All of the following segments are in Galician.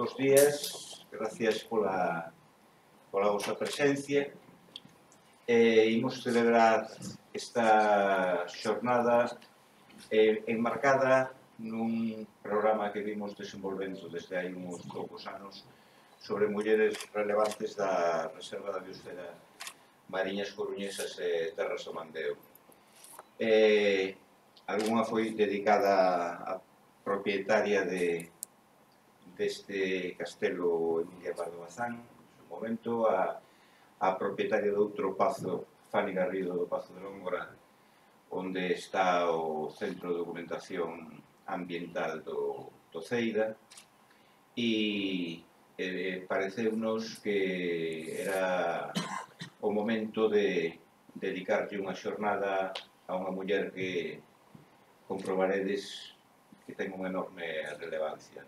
bos días, gracias pola, pola vosa presencia. Eh, imos celebrar esta xornada eh, enmarcada nun programa que vimos desenvolvendo desde hai uns poucos anos sobre mulleres relevantes da Reserva da Biosfera Mariñas Coruñesas e Terras do Mandeo. Eh, alguna foi dedicada a propietaria de deste castelo Emilia Pardo Bazán, no momento, a, a propietaria do outro pazo, Fanny Garrido do Pazo de Longora, onde está o Centro de Documentación Ambiental do, do Ceida, e eh, pareceunos que era o momento de dedicarlle unha xornada a unha muller que comprobaredes que ten unha enorme relevancia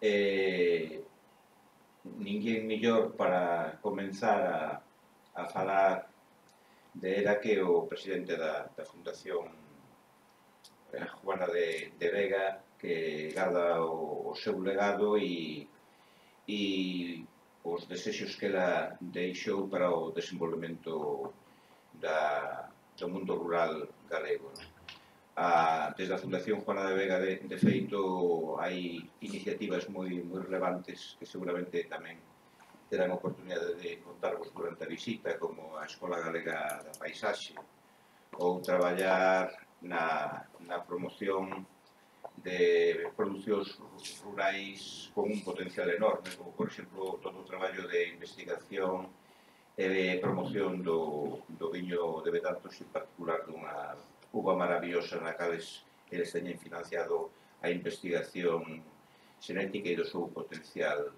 eh, ninguén mellor para comenzar a, a falar de era que o presidente da, da Fundación eh, Juana de, de Vega que garda o, o seu legado e, e os desexos que ela deixou para o desenvolvemento da, do mundo rural galego. Non? a, desde a Fundación Juana de Vega de, de feito hai iniciativas moi moi relevantes que seguramente tamén terán oportunidade de contarvos durante a visita como a Escola Galega da Paisaxe ou traballar na, na promoción de producións rurais con un potencial enorme, como por exemplo todo o traballo de investigación e de promoción do, do viño de Betantos en particular dunha Cuba Maravillosa na cales eles teñen financiado a investigación xenética e do seu potencial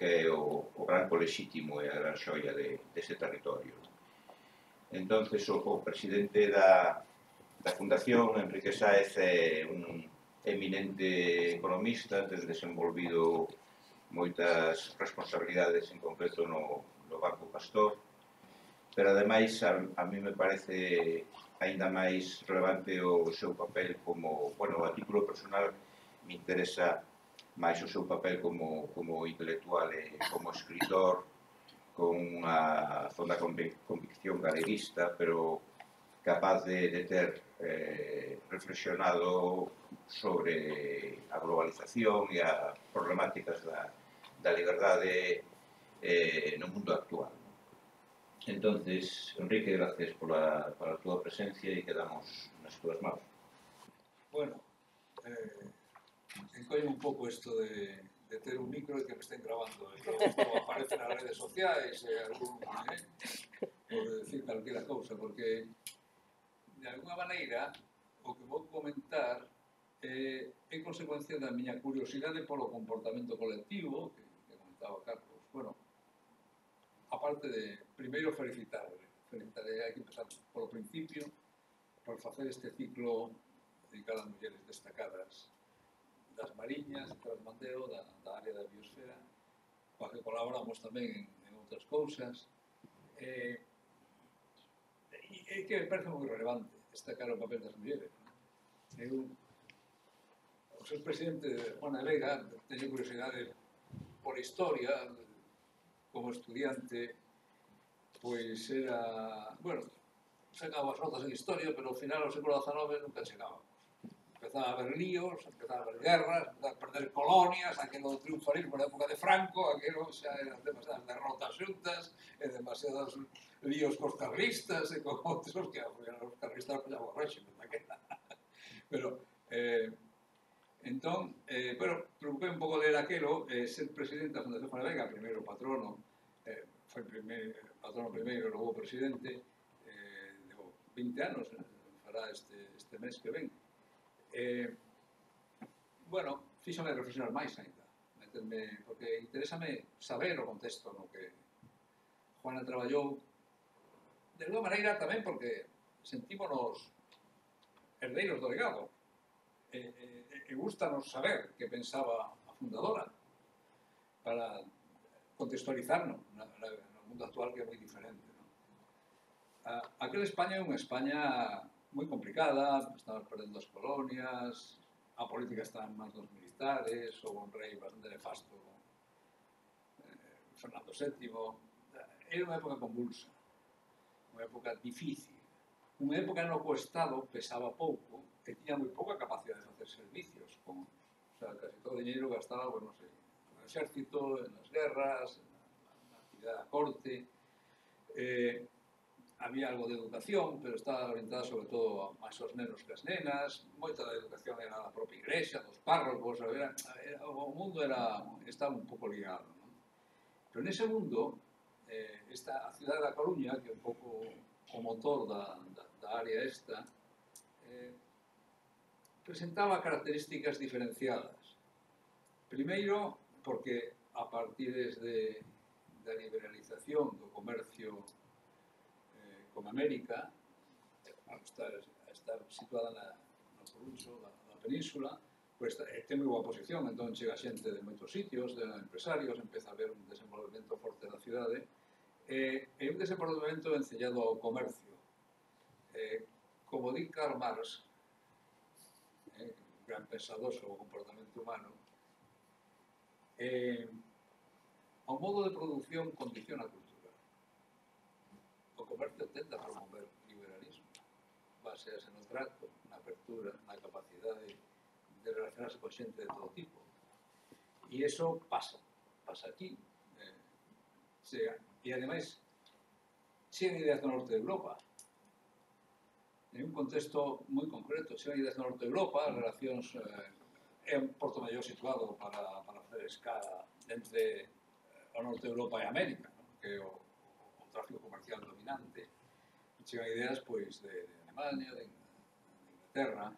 que é o, o branco lexítimo e a gran xoia de, dese territorio. Entonces o, o presidente da, da Fundación, Enrique Sáez, é un eminente economista, ten desenvolvido moitas responsabilidades, en concreto no, no Banco Pastor, pero ademais a, a mí me parece aínda máis relevante o seu papel como, bueno, a título personal me interesa máis o seu papel como, como intelectual e como escritor con unha fonda convicción galeguista, pero capaz de, de ter eh, reflexionado sobre a globalización e as problemáticas da, da liberdade eh, no mundo actual. Entonces, Enrique, gracias pola, pola túa presencia e quedamos nas túas mãos. Bueno, eh, encoño un pouco isto de, de ter un micro e que me estén grabando. E logo aparece nas redes sociais e eh, algún... Eh, por decir calquera cousa, porque de alguna maneira o que vou comentar eh, é consecuencia da miña curiosidade polo comportamento colectivo que, que comentaba Carlos. Bueno, aparte de, primeiro, felicitarle. Felicitarle, hai que empezar polo principio, por facer este ciclo dedicado a mulleres destacadas das Mariñas, do Mandeo, da, da área da biosfera, coa que colaboramos tamén en, en outras cousas. Eh, e, e que me parece moi relevante destacar o papel das mulleres. Eu, o seu presidente, Juana Vega, teño curiosidade por historia, como estudiante, pois era, bueno, sacaba as notas en historia, pero ao final do século XIX nunca chegaba. Empezaba a haber líos, empezaba a haber guerras, empezaba a perder colonias, aquilo do triunfalismo na época de Franco, aquilo xa eran demasiadas derrotas xuntas, e demasiados líos cos carlistas, e con outros que os carlistas apoyaban o régimen daquela. Pero, eh, Entón, eh, bueno, preocupé un pouco de aquelo, eh, ser presidente da Fundación Fonavega, primeiro patrono, eh, foi primeiro, eh, patrono primeiro, logo presidente, eh, digo, 20 anos, eh, fará este, este mes que ven. Eh, bueno, fíxame reflexionar máis ainda, meterme, porque interésame saber o contexto no que Juana traballou, de alguma maneira tamén porque sentímonos herdeiros do legado, eh, eh, que gustanos saber que pensaba a fundadora para contextualizarnos no, no mundo actual que é moi diferente. Non? Aquela España é unha España moi complicada, estamos perdendo as colonias, a política está en mans dos militares, ou un rei bastante nefasto, eh, Fernando VII, eh, era unha época convulsa, unha época difícil, Unha época no que o Estado pesaba pouco e tiña moi pouca capacidade de facer servicios. Con, o sea, casi todo o dinheiro gastaba, pues, non sei, no exército, en las guerras, na actividade da corte. Eh, había algo de educación, pero estaba orientada sobre todo máis aos nenos que as nenas, moita da educación era da propia igrexa, dos párrocos, era, era, eh, o mundo era, estaba un pouco ligado. ¿no? Pero nese mundo, eh, esta a cidade da Coruña, que é un pouco o motor da, da, la área esta, eh, presentaba características diferenciadas. Primeiro, porque a partir desde da liberalización do comercio eh, con América, a estar, a estar situada na, no Corucho, na, na península, pues, eh, ten moi boa posición, entón chega xente de moitos sitios, de empresarios, empeza a haber un desenvolvemento forte da cidade, eh, e un desenvolvemento encellado ao comercio, eh, como di Karl Marx, eh, gran pensador sobre o comportamento humano, eh, o modo de produción condiciona a cultura. O comercio tenta promover liberalismo, basease no trato, na apertura, na capacidade de relacionarse con xente de todo tipo. E eso pasa, pasa aquí. Eh, sea, e ademais, xen ideas do norte de Europa, en un contexto moi concreto. Se oídes no norte de Europa, as relacións eh, é un porto maior situado para, para facer escala entre eh, o norte de Europa e América, ¿no? que é o, o, o tráfico comercial dominante. E chegan ideas pois, de, de Alemania, de, de Inglaterra.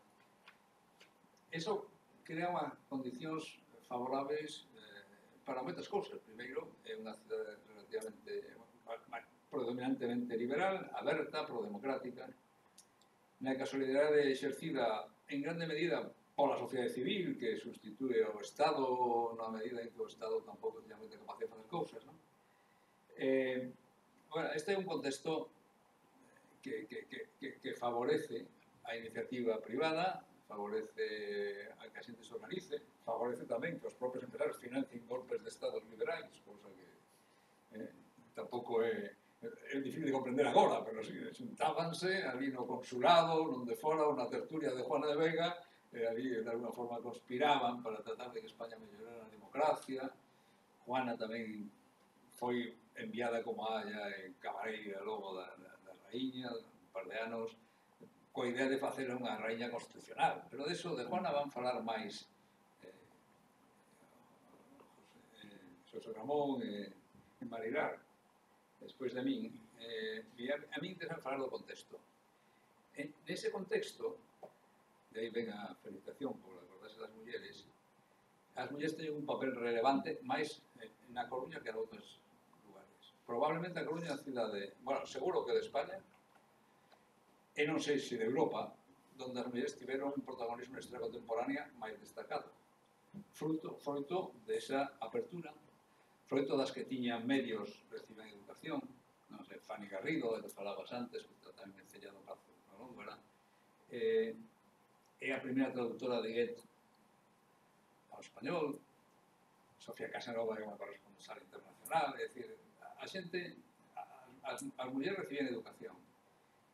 Eso crea unhas condicións favorables eh, para moitas cousas. Primeiro, é unha cidade relativamente predominantemente liberal, aberta, prodemocrática, democrática na casualidade exercida en grande medida pola sociedade civil que substitue ao Estado na medida en que o Estado tampouco tiña moita capacidade de as cousas non? Eh, bueno, este é un contexto que, que, que, que, favorece a iniciativa privada favorece a que a xente se organice, favorece tamén que os propios empresarios financien golpes de estados liberais, cosa que eh, tampouco é é difícil de comprender agora, pero si, xuntábanse ali no consulado, non de fora, unha tertulia de Juana de Vega, eh, e ali de alguna forma conspiraban para tratar de que España mellorara a democracia. Juana tamén foi enviada como haya en Cabareira logo da, da, da raíña, un par de anos, coa idea de facer unha raíña constitucional. Pero deso de Juana van falar máis eh, José, eh, José Ramón e eh, Marilar despois de min, eh, a min interesa falar do contexto. En, nese contexto, de aí ven a felicitación por acordarse das mulleres, as mulleres teñen un papel relevante máis eh, na Coruña que en outros lugares. Probablemente a Coruña é a cidade, bueno, seguro que de España, e non sei se de Europa, donde as mulleres tiveron un protagonismo na historia contemporánea máis destacado. Fruto, fruto desa apertura sobre todas que tiñan medios reciben educación, non sei, Fanny Garrido, de que falabas antes, que tamén me sellado Pazo Colón, verdad? Eh, é a primeira traductora de Goethe ao español, Sofía Casanova é unha corresponsal internacional, é dicir, a xente, as, as mulleres reciben educación,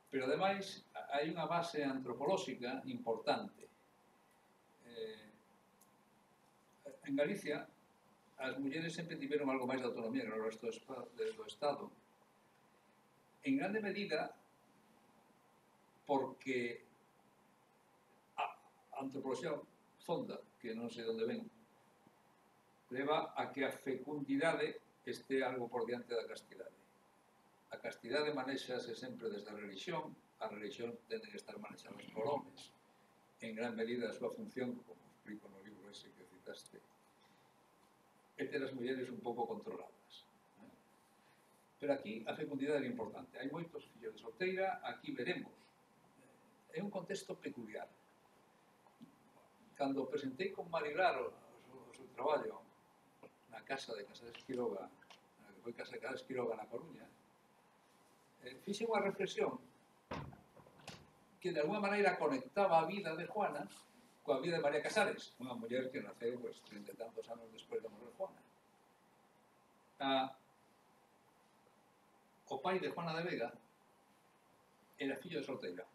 pero ademais hai unha base antropolóxica importante. Eh, en Galicia as mulleres sempre tiveron algo máis de autonomía que no resto do Estado. En grande medida, porque a antropoloxía fonda, que non sei onde ven, leva a que a fecundidade este algo por diante da castidade. A castidade manexase sempre desde a religión, a religión tende que estar manexadas por homens. En gran medida a súa función, como explico no libro ese que citaste, es de las mulleres un pouco controladas. ¿eh? Pero aquí a fecundidade é importante. Hai moitos fillos de solteira, aquí veremos. É un contexto peculiar. Cando presentei con Marilar o, o, o seu traballo na casa de Casades Quiroga, na que foi casa de Casades Quiroga na Coruña, eh, fixe unha reflexión que de alguma maneira conectaba a vida de Juana coa vida de María Casares, unha muller que naceu pues, 30 e tantos anos despois da morrer Juana. Ah, o pai de Juana de Vega era fillo de solteira,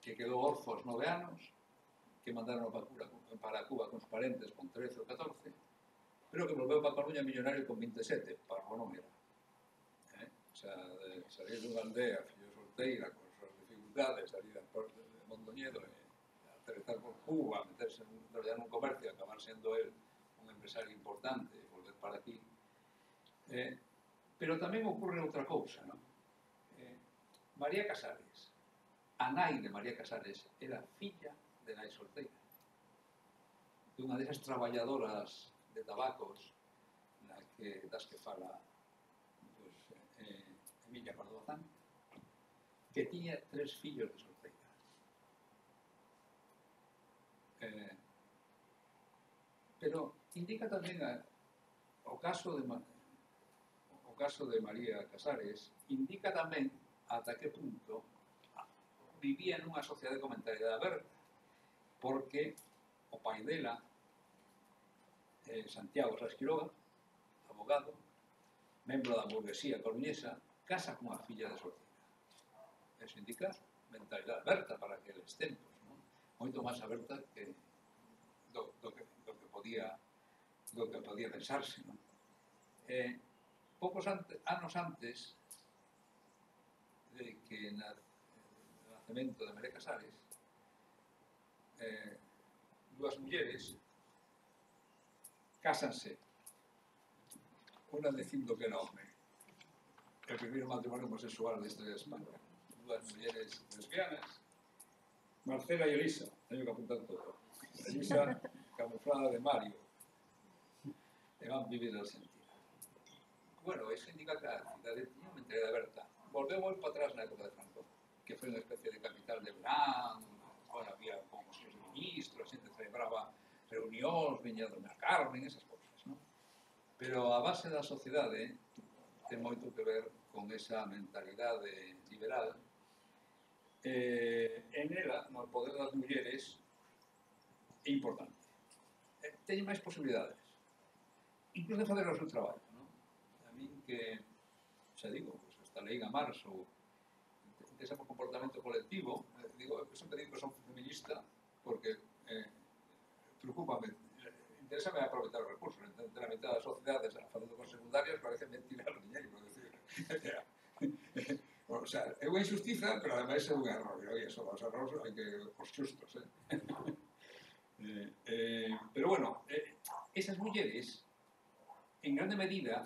que quedou orfo aos nove anos, que mandaron para Cuba, para Cuba con os parentes con 13 ou 14, pero que volveu para Coruña millonario con 27, para o non era. Eh? O sea, de, salir dunha aldea, fillo solteira, con as dificultades, salir a Porto de Mondoñedo, eh? aterrizar con Cuba, meterse en un, en un comercio, acabar siendo él un empresario importante, volver para aquí. Eh, pero tamén ocurre outra cousa, non? Eh, María Casares, a nai de María Casares, era filla de nai solteira. Dunha desas traballadoras de tabacos na que, das que fala pues, eh, Emilia Pardo Bazán, que tiña tres fillos de solteira. Eh, pero indica tamén a, o caso de o caso de María Casares indica tamén ata que punto vivía nunha sociedade con mentalidade aberta porque o pai dela eh, Santiago Sas Quiroga abogado membro da burguesía coruñesa casa cunha filla de sortida. Eso indica mentalidade aberta para aqueles tempos. Moito máis aberta que do, do, que, que podía do que podía pensarse. Non? Eh, ante, antes de que na, o nacemento de María Casares eh, dúas mulleres cásanse unha dicindo que era home el primeiro matrimonio homosexual da historia de España dúas mulleres lesbianas Marcela e Elisa, teño que apuntar todo. Elisa, camuflada de Mario. E van vivir a sentir. Bueno, esa indica que a cidade tiña unha entrega aberta. Volvemos para atrás na época de Franco, que foi unha especie de capital de verán, bueno, había como seus ministros, a xente celebraba reunións, viña do Carmen, esas cousas, non? Pero a base da sociedade ¿eh? ten moito que ver con esa mentalidade liberal eh, en ela, no poder das mulleres, é importante. Eh, teñen máis posibilidades. Incluso de fazer o seu traballo, non? A min que, xa digo, pues, hasta leí a marzo, ese comportamento colectivo, eh, digo, eu sempre digo que son feminista porque eh, preocupame, interésame aproveitar os recursos, entre a mitad das sociedades facendo con secundarias parece mentira O sea, é unha injustiza, pero ademais é un error. E eso, os erros hai que os xustos, eh? eh, eh, pero bueno, eh, esas mulleres, en grande medida,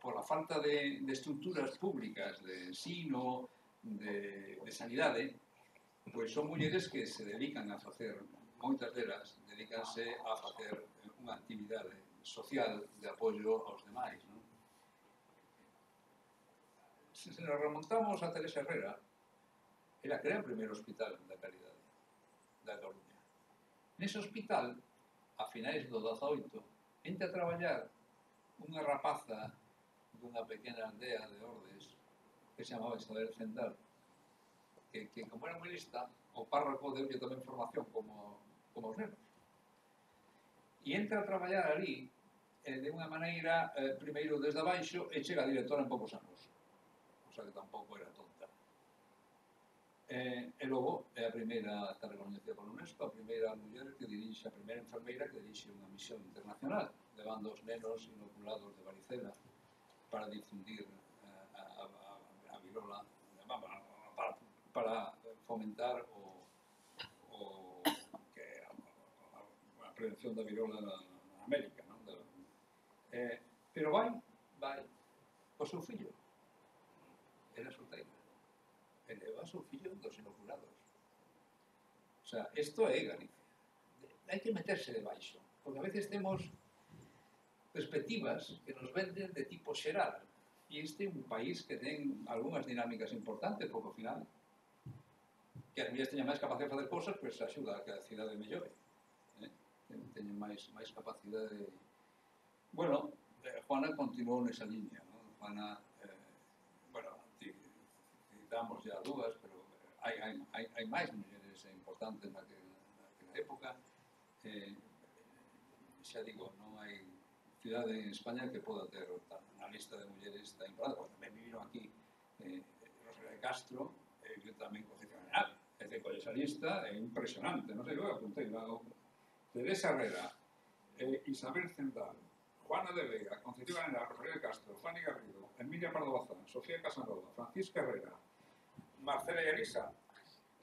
pola falta de, de estructuras públicas, de ensino, de, de sanidade, eh, pois son mulleres que se dedican a facer, moitas delas, dedicanse a facer unha actividade social de apoio aos demais, si nos remontamos a Teresa Herrera, era crea o primeiro hospital da caridade da Coruña. Nese hospital, a finais do 18, entra a traballar unha rapaza dunha pequena aldea de Ordes que se chamaba Isabel Fendal, que, que como era moi lista, o párroco deulle tamén formación como, como os nenos. E entra a traballar ali eh, de unha maneira, eh, primeiro desde abaixo, e chega a directora en poucos anos o sea que tampouco era tonta. Eh, e logo, é a primeira, está reconhecida por UNESCO, a primeira muller que dirixe, a primeira enfermeira que dirixe unha misión internacional, levando os nenos inoculados de varicela para difundir eh, a, a, a virola, para, para fomentar o, o que, a, a, a prevención da virola na América. Non? Da, eh, pero vai, vai, o seu fillo, era solteira. E leva o seu fillo dos inoculados. O sea, isto é Galicia. Hai que meterse debaixo, porque a veces temos perspectivas que nos venden de tipo xeral. E este é un país que ten algunhas dinámicas importantes, porque ao final que as mulleres teñan máis capacidade de facer cousas, pois pues, axuda a que a cidade mellore. Eh? Teñen máis, máis capacidade de... Bueno, eh, Juana continuou nesa liña. ¿no? Juana comentamos ya dúas, pero eh, hai, hai, hai, hai máis mulleres importantes naquela, naquela época. Eh, xa digo, non hai cidade en España que poda ter na lista de mulleres tan importante, porque tamén viviron aquí eh, Rosario de Castro, eh, que tamén coñece General, é te colle esa lista, é impresionante, non sei, eu apuntei, vago. Teresa Herrera, eh, Isabel Central, Juana de Vega, Concepción General, Rosario de Castro, Fanny Garrido, Emilia Pardo Bazán, Sofía Casanova, Francisca Herrera, Marcela Elisa,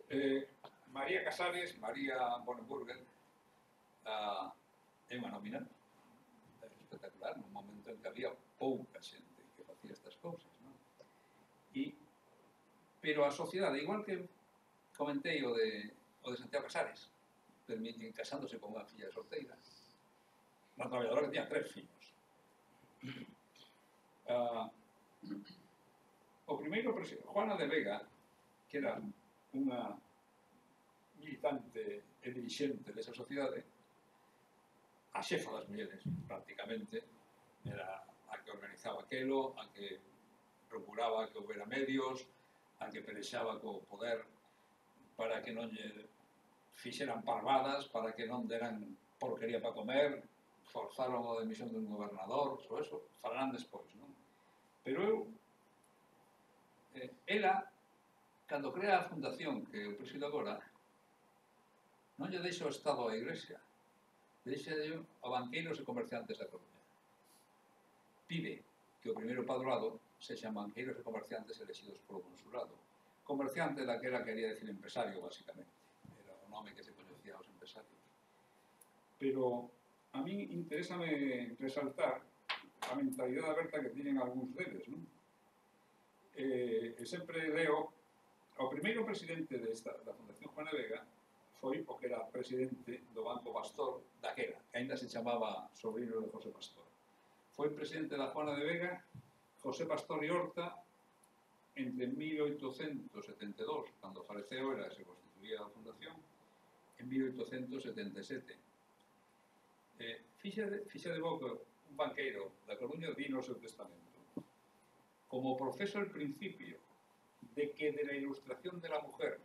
eh, María Casares, María Bonneburger, uh, é unha nominante espectacular nun momento en que había pouca xente que facía estas cousas. Non? E, pero a sociedade, igual que comentei o de, o de Santiago Casares, permiten casándose con unha filla solteira, unha traballadora que tiña tres fillos. Uh, o primeiro, Juana de Vega, que era unha militante e dirigente desa sociedade, a xefa das mulleres, prácticamente, era a que organizaba aquelo, a que procuraba que houbera medios, a que pelexaba co poder para que non lle fixeran parvadas, para que non deran porquería para comer, forzaron a demisión dun gobernador, so eso, falarán despois, non? Pero eu, eh, ela cando crea a fundación que eu presido agora, non lle deixa o Estado á Iglesia, deixa a banqueiros e comerciantes da Coruña. Pide que o primeiro padroado sexan banqueiros e comerciantes elexidos polo consulado. Comerciante daquela quería decir empresario, basicamente. Era o nome que se conhecía aos empresarios. Pero a mí interésame resaltar a mentalidade aberta que tienen algúns deles, non? Eh, e sempre leo o primeiro presidente desta, da Fundación Juana Vega foi o que era presidente do Banco Pastor daquela, que ainda se chamaba sobrino de José Pastor. Foi presidente da Juana de Vega José Pastor y Horta entre 1872, cando faleceu era se constituía a fundación, en 1877. Eh, fixa, de, fixa de boca un banqueiro da Coruña dino o seu testamento. Como profeso el principio de que de la ilustración de la mujer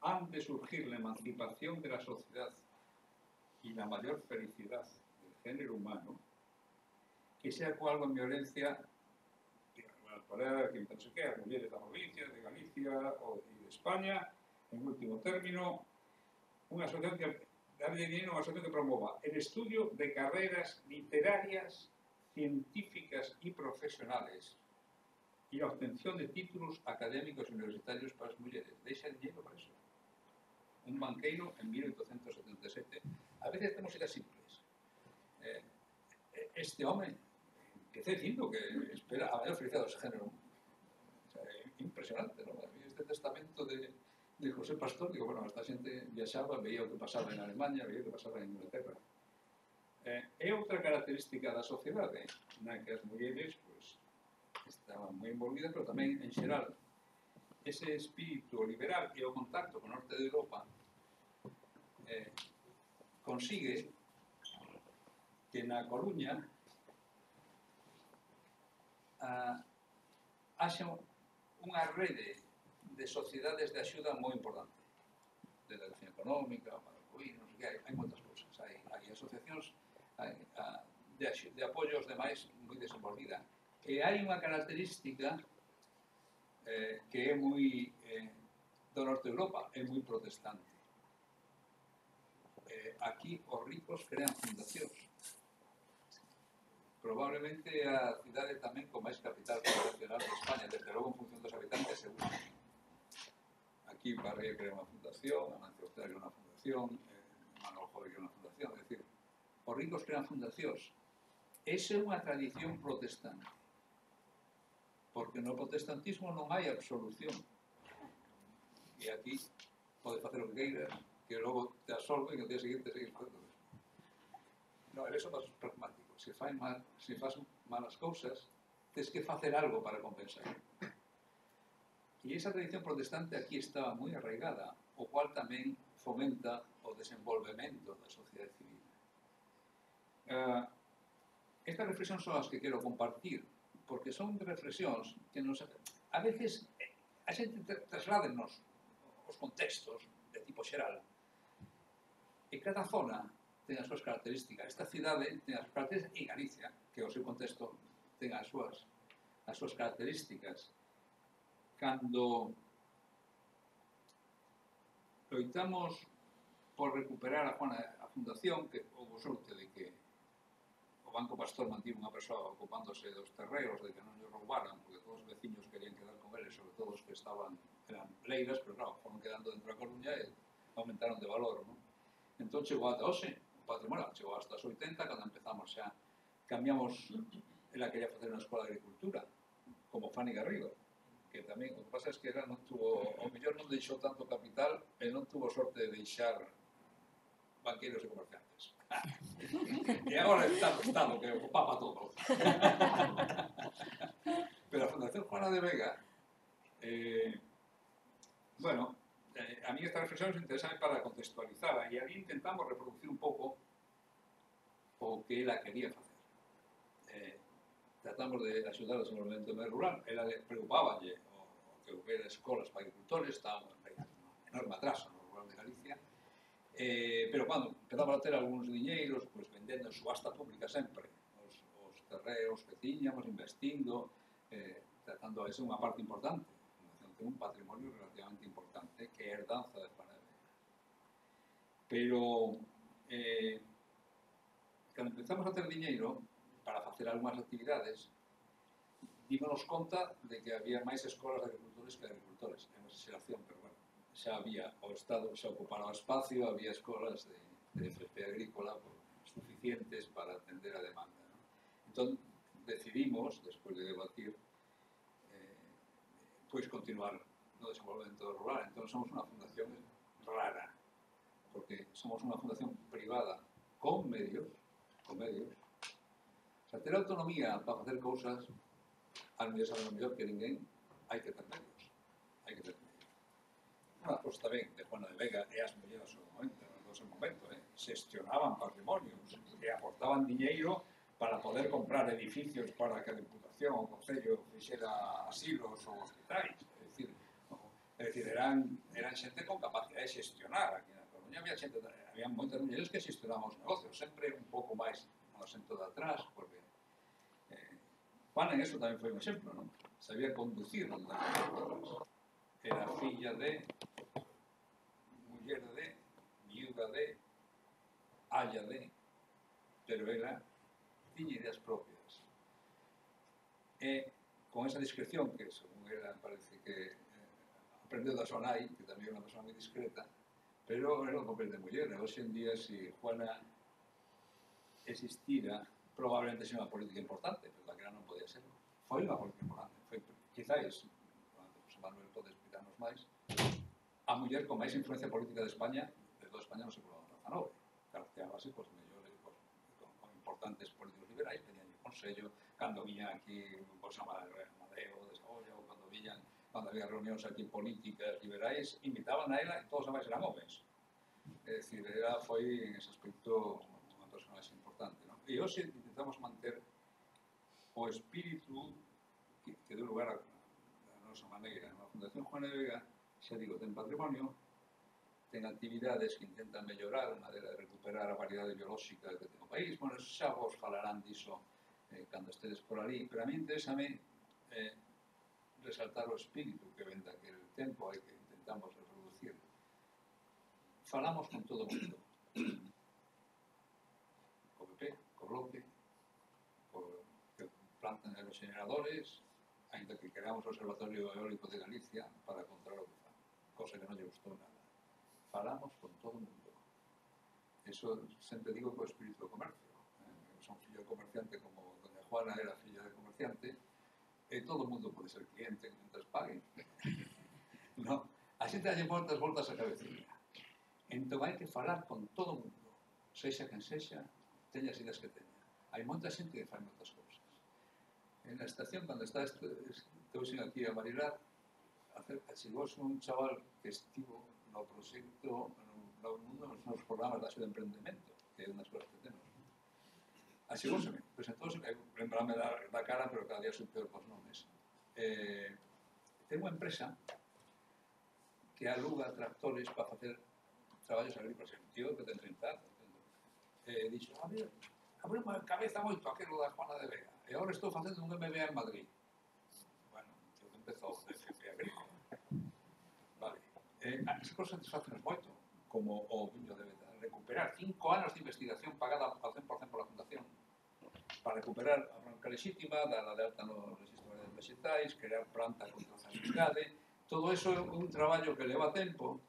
han de surgir la emancipación de la sociedad y la mayor felicidad del género humano, que sea cual con violencia para que no sé qué, de la provincia, de Galicia o de España, en último término, una asociación que, darle dinero a una asociación que promueva el estudio de carreras literarias, científicas y profesionales e a obtención de títulos académicos universitarios para as mulleres. Deixa dinheiro para eso. Un banqueiro en 1877. A veces temos ideas simples. Eh, este home que está dicindo que espera haber ofrecido ese género. O sea, impresionante, ¿no? Este testamento de, de José Pastor, digo, bueno, esta xente viaxaba, veía o que pasaba en Alemania, veía o que pasaba en Inglaterra. Eh, é outra característica da sociedade eh, na que as mulleres estaban moi envolvidas, pero tamén en xeral. Ese espírito liberal e o contacto con o norte de Europa eh, consigue que na Coruña ah, haxa unha rede de sociedades de axuda moi importante de delegación económica, marroquín, non sei que, hai, hai moitas cousas. Hai, hai asociacións hai, a, de, de apoio aos demais moi desenvolvida que hai unha característica eh, que é moi eh, do norte de Europa, é moi protestante. Eh, aquí os ricos crean fundacións. Probablemente a cidade tamén con máis capital poblacional de España, desde logo en función dos habitantes, seguro. Aquí Barrio crea unha fundación, Amancio Ortega crea unha fundación, eh, Manuel Joven crea unha fundación, é dicir, os ricos crean fundacións. Esa é unha tradición protestante porque no protestantismo non hai absolución. E aquí pode facer o que queira, que logo te absolve e o día seguinte seguís facendo o mesmo. Non, eso é pragmático. Se fai mal, se faz malas cousas, tens que facer algo para compensar. E esa tradición protestante aquí estaba moi arraigada, o cual tamén fomenta o desenvolvemento da sociedade civil. Uh, estas reflexións son as que quero compartir porque son reflexións que nos a veces a xente trasládennos os contextos de tipo xeral. E cada zona ten as súas características. Esta cidade ten as súas características e Galicia que o seu contexto ten as súas as súas características. Cando loitamos por recuperar a, Juana, a fundación que houve sorte de que Banco Pastor mantivo unha persoa ocupándose dos terreos de que non lle roubaran, porque todos os veciños querían quedar con eles, sobre todo os que estaban, eran leiras, pero claro, foron quedando dentro da Coruña e aumentaron de valor, non? Entón chegou ata hoxe, o patrimonio chegou hasta os 80, cando empezamos xa, cambiamos, ela quería facer unha escola de agricultura, como Fanny Garrido, que tamén, o que pasa é que ela non tuvo, o mellor non deixou tanto capital e non tuvo sorte de deixar banqueiros e comerciantes que ahora está estamos que ocupaba todo. Pero la Fundación Juana de Vega, eh, bueno, eh, a mí estas reflexiones es interesan para contextualizarla y ahí intentamos reproducir un poco o que la quería hacer. Eh, tratamos de axudar en desenvolvemento do medio rural, ela le preocupaba o, o que hubiera escolas para agricultores, estábamos en un enorme atraso en rural de Galicia, Eh, pero cando empezaba a ter algúns diñeiros, pois vendendo en subasta pública sempre, os, os terreos que tiñamos, investindo, eh, tratando esa unha parte importante. Ten un patrimonio relativamente importante que é herdanza de Panamera. Pero, eh, cando empezamos a ter diñeiro para facer algunhas actividades, dímonos conta de que había máis escolas de agricultores que de agricultores, en esa xeración, pero xa había, o Estado espacio, había escolas de, de FP agrícola pues, suficientes para atender a demanda. ¿no? Decidimos, despois de debatir, pois continuar no desenvolvemento rural. Entón somos unha fundación rara, porque somos unha fundación privada con medios, con medios. Sea, ter autonomía para facer cousas, al mellor saben mellor que ninguén, hai que ter medios. Hai que Ah, marcos tamén de Juana de Vega e as mulleres do momento, do seu momento, eh, xestionaban patrimonios e aportaban diñeiro para poder comprar edificios para que a Diputación, o Concello, fixera asilos ou hospitais. É dicir, no, é dicir eran, eran xente con capacidade de xestionar. Aquí na Coruña había xente, había moitas mulleres que xestionaban os negocios, sempre un pouco máis no asento de atrás, porque eh, Juan en eso tamén foi un exemplo, non? Sabía conducir non? era filla de huyera de, viuda de, haya de, pero ela tiña ideas propias. E con esa discreción que, según ela, parece que eh, aprendeu da súa nai, que tamén é unha persona moi discreta, pero era un papel de muller. E hoxe en día, se si Juana existira, probablemente sería unha política importante, pero daquela non podía ser. Foi unha política importante. Foi, quizáis, José Manuel pode explicarnos máis, a muller con máis influencia política de España, de toda España non se polo Claro, que a base, pois, pues, mellor, pues, con, con, importantes políticos liberais, tenían o Consello, cando viñan aquí, pois, pues, a Madeo, de Saboya, ou cando viñan, cando había reunións aquí políticas liberais, invitaban a ela e todos a máis eran homens. É dicir, era, foi en ese aspecto unha persona máis importante. Non? E hoxe intentamos manter o espírito que, que deu lugar a, a nosa maneira, a Fundación Juana de Vega, digo, ten patrimonio, ten actividades que intentan mellorar a maneira de recuperar a variedade biolóxica que ten país. Bueno, xa vos falarán diso eh, cando estedes por ali, pero a mí interesame eh, resaltar o espírito que ven daquele tempo e que intentamos reproducir. Falamos con todo o mundo. co PP, co Bloque, co que plantan os generadores, ainda que queramos o Observatorio Eólico de Galicia para controlar o que cosa que non lle gustou nada. Falamos con todo o mundo. Eso sempre digo co espírito do comercio. Eh, son fillo de comerciante como doña Juana era filla de comerciante e todo o mundo pode ser cliente mientras paguen. no? A xente dalle voltas, voltas a cabecilla. Entón hai que falar con todo o mundo. Sexa quen sexa, teña as ideas que teña. Hai moita xente que fai moitas cousas. En a estación, cando está estou sin aquí a Marilar, chegou un chaval que estivo no proxecto no mundo nos, nos programas da Xo de Emprendemento, que é unha das cousas que temos. Achegóseme, presentouse, lembrame da, da cara, pero cada día son peor cos nomes. Eh, ten unha empresa que aluga tractores para facer traballos agrícolas en tío que ten 30 anos. Eh, dixo, a ver, abriu unha cabeza moito aquilo da Juana de Vega. E agora estou facendo un MBA en Madrid. Bueno, que empezou, desde é agrícola. Vale. Eh, as cousas satisfacen moito, como o viño de Beta. Recuperar cinco anos de investigación pagada ao 100% pola Fundación para recuperar a branca lexítima, dar a de alta no registro de vegetais, crear plantas con trazabilidade, todo eso é un traballo que leva tempo,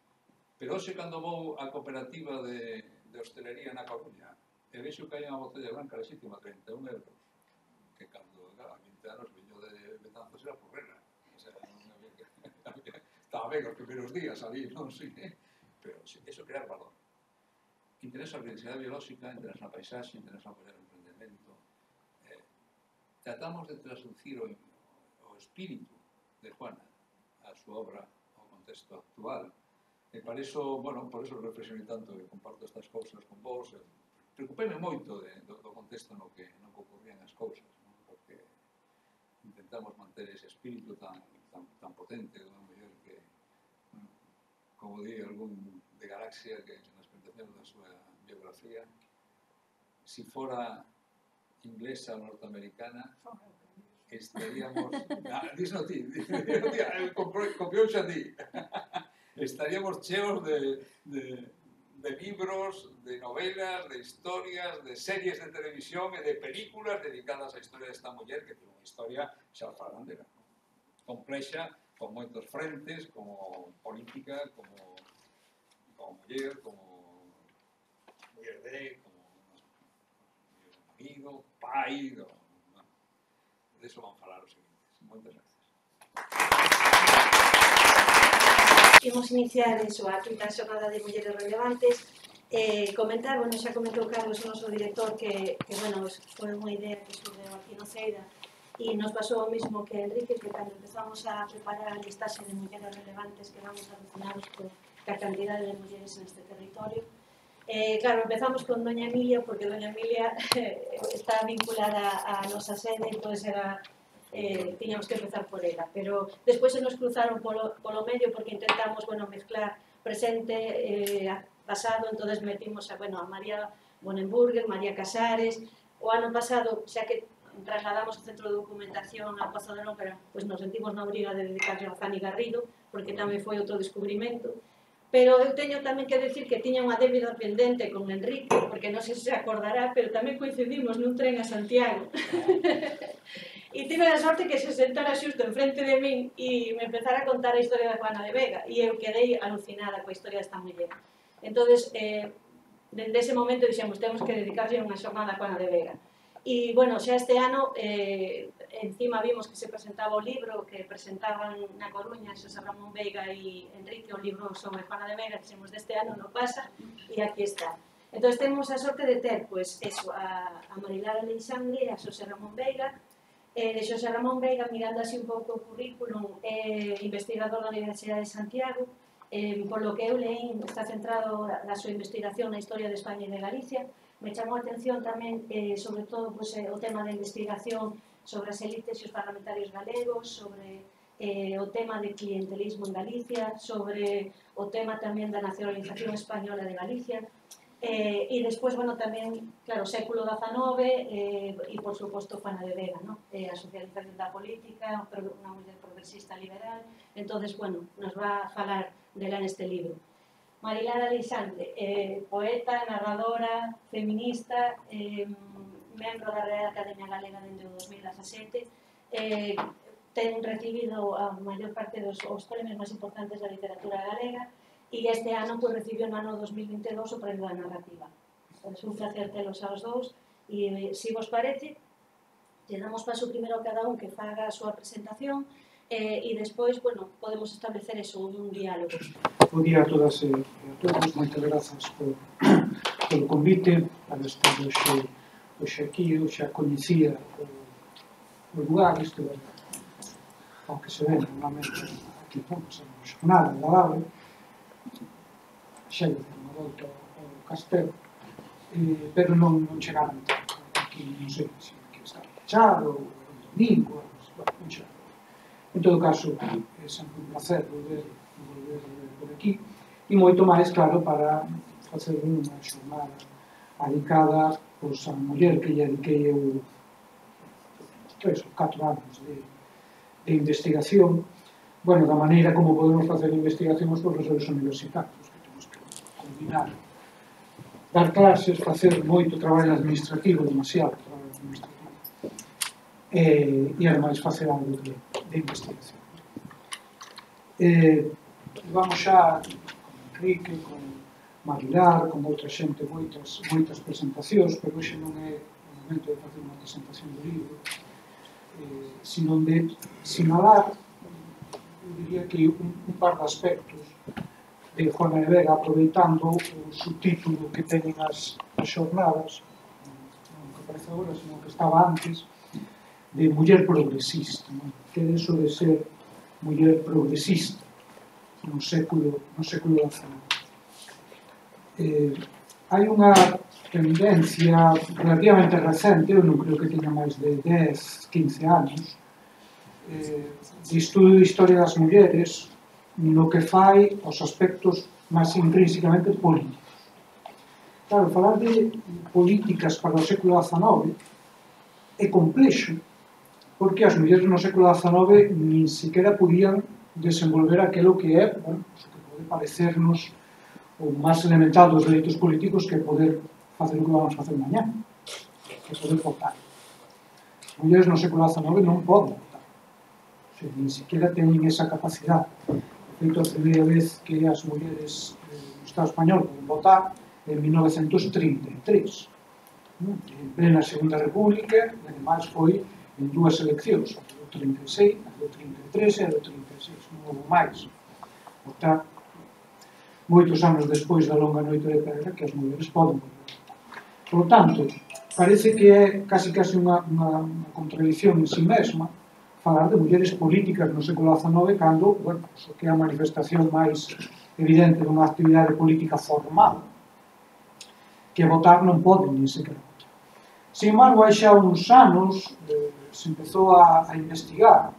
pero hoxe cando vou á cooperativa de, de hostelería na Coruña, e vexo que hai unha botella branca lexítima, 31 euros, que cando a 20 anos viño de Betanzos era por regla. Estaba ben os primeiros días ali, non? Sí, eh? Pero sí, eso crear valor. Interesa a organicidade biolóxica, interesa a paisaxe, interesa a o emprendemento. Eh, tratamos de traducir o, o espírito de Juana a súa obra ao contexto actual. E para iso, bueno, por eso reflexionei tanto e comparto estas cousas con vos. E, preocupéme moito de, do, do contexto no que, no que ocorrían as cousas, non? porque intentamos manter ese espírito tan tan, tan potente dunha muller que, como di algún de Galaxia, que nas presentacións da súa biografía, si fora inglesa ou norteamericana, estaríamos... Ah, no ti, copiou xa ti. Estaríamos cheos de, de, de libros, de novelas, de historias, de series de televisión e de películas dedicadas á historia desta muller que ten unha historia xa falandera, complexa, con moitos frentes, como política, como, como muller, como muller de, como amigo, pai, do, bueno, de eso van falar os seguintes. Moitas gracias. Imos iniciar iso, a quinta xornada de Mulleres Relevantes, Eh, comentar, bueno, xa comentou Carlos, o noso director, que, que bueno, foi unha idea pois, que surgeu aquí no Ceida, E nos pasou o mismo que Enrique, que cando empezamos a preparar a listaxe de mulleres relevantes que vamos a por a cantidade de mulleres neste territorio, Eh, claro, empezamos con Doña Emilia, porque Doña Emilia eh, está vinculada a nosa sede, entón era, eh, tiñamos que empezar por ela. Pero despois se nos cruzaron polo, polo medio, porque intentamos bueno, mezclar presente, eh, pasado, entonces metimos a, bueno, a María Bonenburger, María Casares, o ano pasado, xa que trasladamos o Centro de Documentación a Pazo da Nópera, pois nos sentimos na obriga de dedicarle a Fanny Garrido, porque tamén foi outro descubrimento. Pero eu teño tamén que decir que tiña unha débida pendente con Enrique, porque non sei se se acordará, pero tamén coincidimos nun tren a Santiago. e tive a sorte que se sentara xusto enfrente de min e me empezara a contar a historia da Juana de Vega. E eu quedei alucinada coa historia desta muller. Entón, eh, dende ese momento dixemos, temos que dedicarse unha xornada a Juana de Vega. E, bueno, xa este ano, eh, encima vimos que se presentaba o libro que presentaban na Coruña Xosé Ramón Veiga e Enrique, o libro sobre Juana de Veiga, que xemos deste ano, no pasa, e aquí está. Entón, temos a sorte de ter, pois, eso, a, a Marilara Leixandre e a Xosé Ramón Veiga, Eh, de Xosé Ramón Veiga, mirando así un pouco o currículum, é eh, investigador da Universidade de Santiago, eh, polo que eu leí, está centrado na súa investigación na historia de España e de Galicia, Me chamou a atención tamén, eh, sobre todo, pues, eh, o tema da investigación sobre as elites e os parlamentarios galegos, sobre eh, o tema de clientelismo en Galicia, sobre o tema tamén da nacionalización española de Galicia, Eh, e despois, bueno, tamén, claro, século XIX eh, e, por suposto, Juana de Vega, ¿no? eh, a socialización da política, unha muller progresista liberal. entonces bueno, nos va a falar dela neste libro. Marilada Alexandre, eh, poeta, narradora, feminista, eh, membro da Real Academia Galega dende o 2017, eh, ten recibido a maior parte dos os premios máis importantes da literatura galega e este ano pues, recibiu no ano 2022 o premio da narrativa. Entón, un placer telos aos dous e se vos parece, lle damos paso primeiro a cada un que faga a súa presentación eh, e despois, bueno, podemos establecer eso, un diálogo bo día a todas e a todos, moitas grazas por, polo convite, para estar hoxe, hoxe aquí, eu xa coñecía o, o lugar, isto é, ao que se ve normalmente aquí, vamos, a nada agradable, xa lle unha volta ao castelo, eh, pero non, non chegaron aquí, non sei se aquí está fechado, ou domingo, non chegaron. En todo caso, é sempre un placer volver, volver aquí e moito máis claro para facer unha xornada adicada pois, a muller que lle adiquei eu tres ou catro anos de, de investigación. Bueno, da maneira como podemos facer investigación os profesores universitarios que temos que combinar. Dar clases, facer moito traballo administrativo demasiado traballo administrativo. Eh, e, e ademais facer algo de, de investigación. Eh, vamos xa Enrique, con Marilar, con outra xente, moitas, moitas presentacións, pero hoxe non é o momento de facer unha presentación do libro, eh, sino de sinalar, eu diría que un, un par de aspectos de Juana de Vega, aproveitando o subtítulo que teñen as, as xornadas, non que aparece agora, sino que estaba antes, de muller progresista, non? que é eso de ser muller progresista, no século, no século XIX. Eh, hai unha tendencia relativamente recente, eu non creo que teña máis de 10, 15 anos, eh, de estudo de historia das mulleres no que fai os aspectos máis intrínsecamente políticos. Claro, falar de políticas para o século XIX é complexo, porque as mulleres no século XIX nin sequera podían desenvolver aquilo que é, bueno, que pode parecernos o máis elemental dos dereitos políticos que poder facer o que vamos facer mañá, que poder votar. Mulleres no século XIX non poden votar, o sea, ni siquiera teñen esa capacidade. De feito, a primeira vez que as mulleres eh, no Estado español poden votar en 1933, en plena Segunda República, e ademais foi en dúas eleccións, a do 36, a do 33 e a do 34 ou máis. Votar moitos anos despois da longa noite de pedra que as mulleres poden volver. Por tanto, parece que é casi casi unha, unha unha contradicción en si sí mesma falar de mulleres políticas no século XIX cando, bueno, so que é a manifestación máis evidente dunha actividade política formal que votar non poden, nin sequera votar. Sin embargo, hai xa uns anos eh, se empezou a, a investigar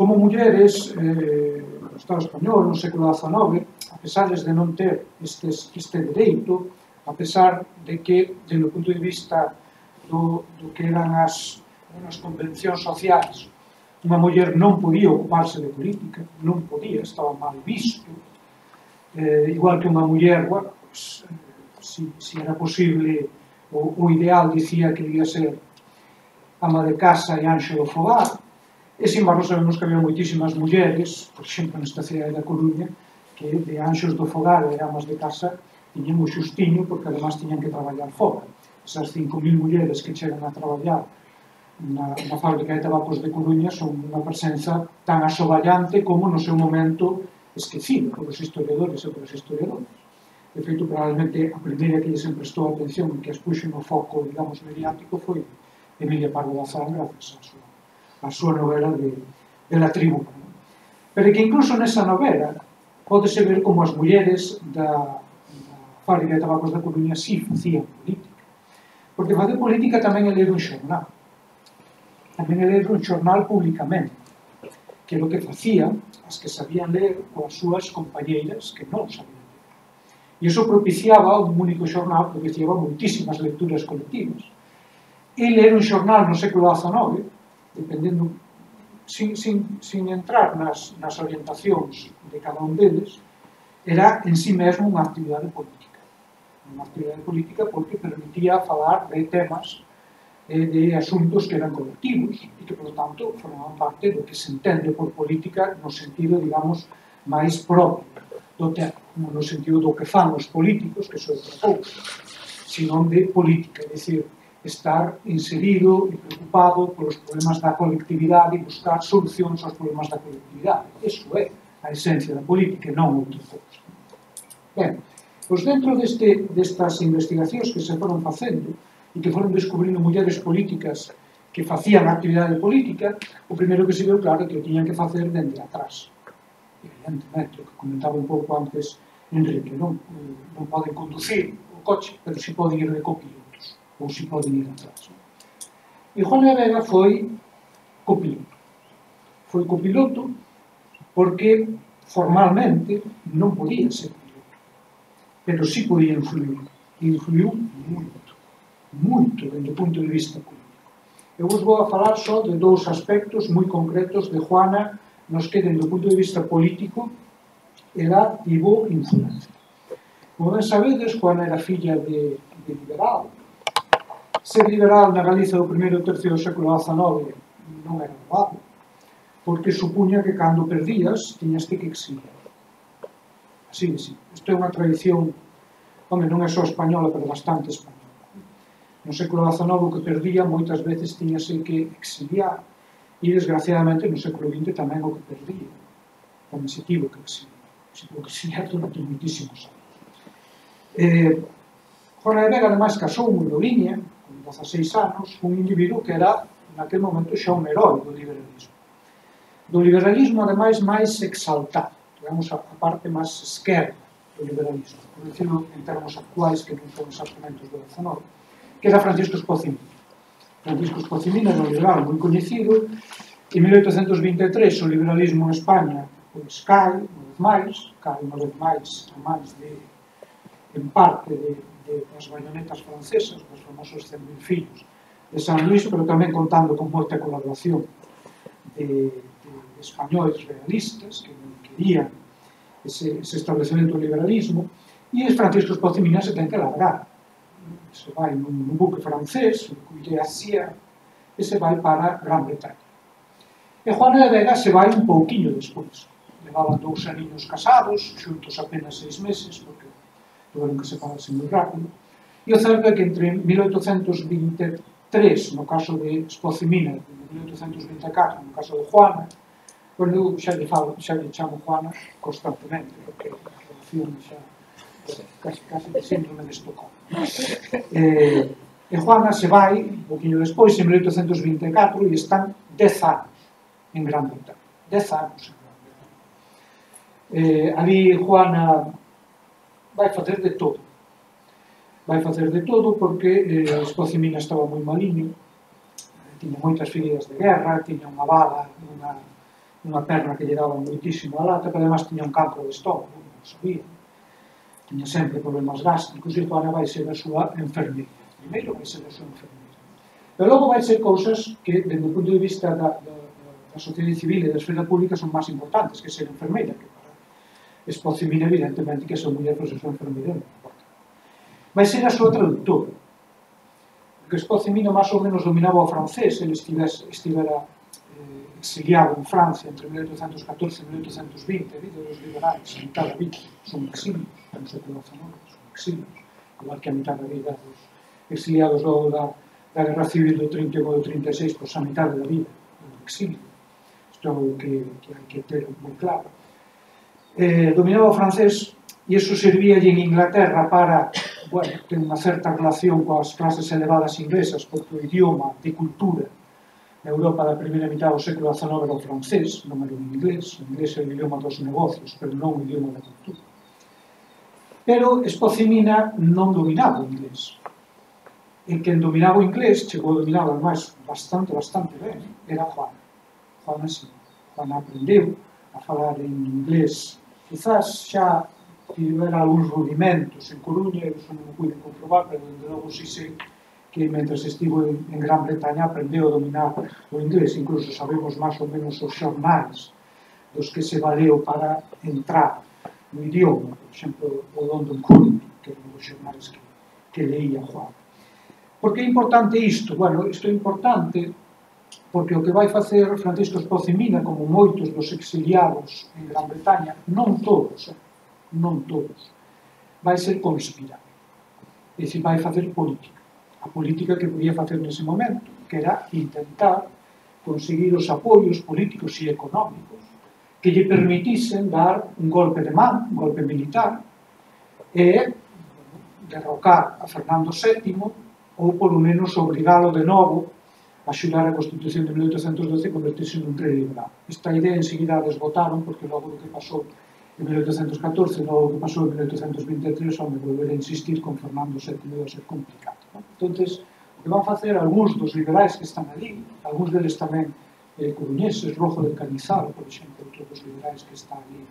como mulleres eh, no Estado español no século XIX, a pesar de non ter estes, este dereito, a pesar de que, desde o punto de vista do, do que eran as, as convencións sociais, unha muller non podía ocuparse de política, non podía, estaba mal visto, eh, igual que unha muller, bueno, pues, eh, si, si era posible, o, o ideal dicía que debía ser ama de casa e anxo do fogar, E sin embargo sabemos que había moitísimas mulleres, por exemplo, nesta cidade da Coruña, que de anxos do fogar e amas de casa tiñen o xustiño porque además tiñan que traballar fora. Esas 5.000 mulleres que chegan a traballar na, na fábrica de tabacos de Coruña son unha presenza tan asoballante como no seu momento esquecido polos historiadores e polos historiadores. De feito, probablemente a primeira que lles prestou atención e que as puxo no foco, digamos, mediático foi Emilia Pardo da Zan, gracias a súa a súa novela de, de la tribu. Pero que incluso nesa novela podese ver como as mulleres da, da fábrica de tabacos da Coruña si facían política. Porque facer política tamén é ler un xornal. Tamén é ler un xornal públicamente que é o que facían as que sabían ler ou as súas compañeiras que non sabían ler. E iso propiciaba un único xornal, propiciaba moitísimas lecturas colectivas. E ler un xornal no século XIX dependendo sin, sin, sin entrar nas, nas orientacións de cada un deles, era en sí mesmo unha actividade política. Unha actividade política porque permitía falar de temas eh, de asuntos que eran colectivos e que, por tanto, formaban parte do que se entende por política no sentido, digamos, máis propio do termo, no sentido do que fan os políticos, que son outra cousa, senón de política, é dicir, estar inserido e preocupado polos problemas da colectividade e buscar solucións aos problemas da colectividade. Iso é a esencia da política, non outra cosa. Ben, pois dentro deste, destas investigacións que se foron facendo e que foron descubrindo mulleres políticas que facían actividade política, o primeiro que se veu claro que o tiñan que facer dende atrás. Evidentemente, o que comentaba un pouco antes Enrique, non, non poden conducir o coche, pero si poden ir de copia ou se pode ir atrás. E Juan Herrera foi copiloto. Foi copiloto porque formalmente non podía ser piloto, pero sí podía influir, e influiu moito, moito dentro do punto de vista político. Eu vos vou a falar só de dous aspectos moi concretos de Juana nos que, dentro do punto de vista político, ela tivo influencia. Como ben sabedes, Juana era filla de, de liberal, ser liberal na Galiza do primeiro tercio do século XIX non era doado, porque supuña que cando perdías tiñas que exiliar. Así de sí. Isto é unha tradición, home, non é só española, pero bastante española. No século XIX o que perdía moitas veces tiñase que exiliar e desgraciadamente no século XX tamén o que perdía. Tamén se tivo que exiliar. Se tivo que exiliar durante moitísimos anos. Eh, Juana de Vega, ademais, casou moi do 16 anos, un individuo que era, naquele momento, xa un herói do liberalismo. Do liberalismo, ademais, máis exaltado, digamos, a, a parte máis esquerda do liberalismo, por decirlo en termos actuais que non son exactamente do 19, que era Francisco Escocimino. Francisco Escocimino era un liberal moi coñecido, e en 1823 o liberalismo en España pois, cae, unha vez máis, cae unha vez máis a máis de en parte de, de, das bayonetas francesas, dos famosos 100.000 fillos de San Luis, pero tamén contando con moita colaboración de, de españoles realistas que querían ese, ese establecemento do liberalismo, e es Francisco Espocimina se ten que largar. Se vai nun, nun buque francés, un cuide Asia, e se vai para Gran Bretaña. E Juan de Vega se vai un pouquiño despois. Levaban dous aniños casados, xuntos apenas seis meses, porque tiveron que separarse moi rápido. E o certo é que entre 1823, no caso de Espocimina, e 1824, no caso de Juana, pois eu xa lle, falo, xa lle chamo Juana constantemente, porque a relación xa casi, casi sempre me destocou. Eh, e Juana se vai, un poquinho despois, en 1824, e están 10 anos en Gran Bretaña. 10 anos en Gran Bretaña. Eh, ali Juana vai facer de todo. Vai facer de todo porque eh, o Escocia Mina estaba moi maliño, tiña moitas feridas de guerra, tiña unha bala, unha, unha perna que lle daba moitísimo a lata, pero además tiña un cancro de estómago, non sabía. Tiña sempre problemas gástricos e agora vai ser a súa enfermeira. Primeiro vai ser a súa enfermeira. Pero logo vai ser cousas que, dende o punto de vista da, da, da sociedade civil e da esfera pública, son máis importantes, que ser enfermeira, que Espocimina evidentemente que a súa muller fose súa enfermidade mas era a súa traductora. Porque Espocimina máis ou menos dominaba o francés. Ele estivese, estivera eh, exiliado en Francia entre 1814 e 1820 debido aos liberais a mitad da vida son exilios. Non se conoce nada, son exilios. Igual que a mitad da vida dos exiliados logo da, da guerra civil do 31 do 36 pois a mitad da vida do exilio. Isto é o que, que hai que ter moi claro eh, dominaba o francés e iso servíalle en Inglaterra para bueno, ten unha certa relación coas clases elevadas inglesas por o idioma de cultura na Europa da primeira mitad do século XIX era o francés, non era o inglés. O inglés era o idioma dos negocios pero non o idioma da cultura. Pero Espocimina non dominaba o inglés. E quen dominaba o inglés chegou a dominar máis bastante, bastante ben era Juan. Juan así Juan aprendeu a falar en inglés Quizás xa tivera algúns rudimentos en Coruña, eu non o pude comprobar, pero desde logo si sei que mentre estivo en, en Gran Bretaña aprendeu a dominar o inglés, incluso sabemos máis ou menos os xornais dos que se valeu para entrar no idioma, por exemplo, o London Courier, que era un dos xornais que, que leía Juan. Por que é importante isto? Bueno, isto é importante porque o que vai facer Francisco Espozimina, como moitos dos exiliados en Gran Bretaña, non todos, eh, non todos, vai ser conspirar. E se vai facer política. A política que podía facer nese momento, que era intentar conseguir os apoios políticos e económicos que lle permitisen dar un golpe de man, un golpe militar, e derrocar a Fernando VII ou por lo menos obrigalo de novo axudar a Constitución de 1812 convertirse nun tribunal. Esta idea enseguida a desbotaron, porque logo do que pasou en 1814, logo que pasou en 1823, onde volver a insistir con Fernando VII a ser complicado. Non? Entonces, o que van facer algúns dos liberais que están ali, algúns deles tamén eh, coruñeses, Rojo del Canizal, por exemplo, outro dos liberais que está ali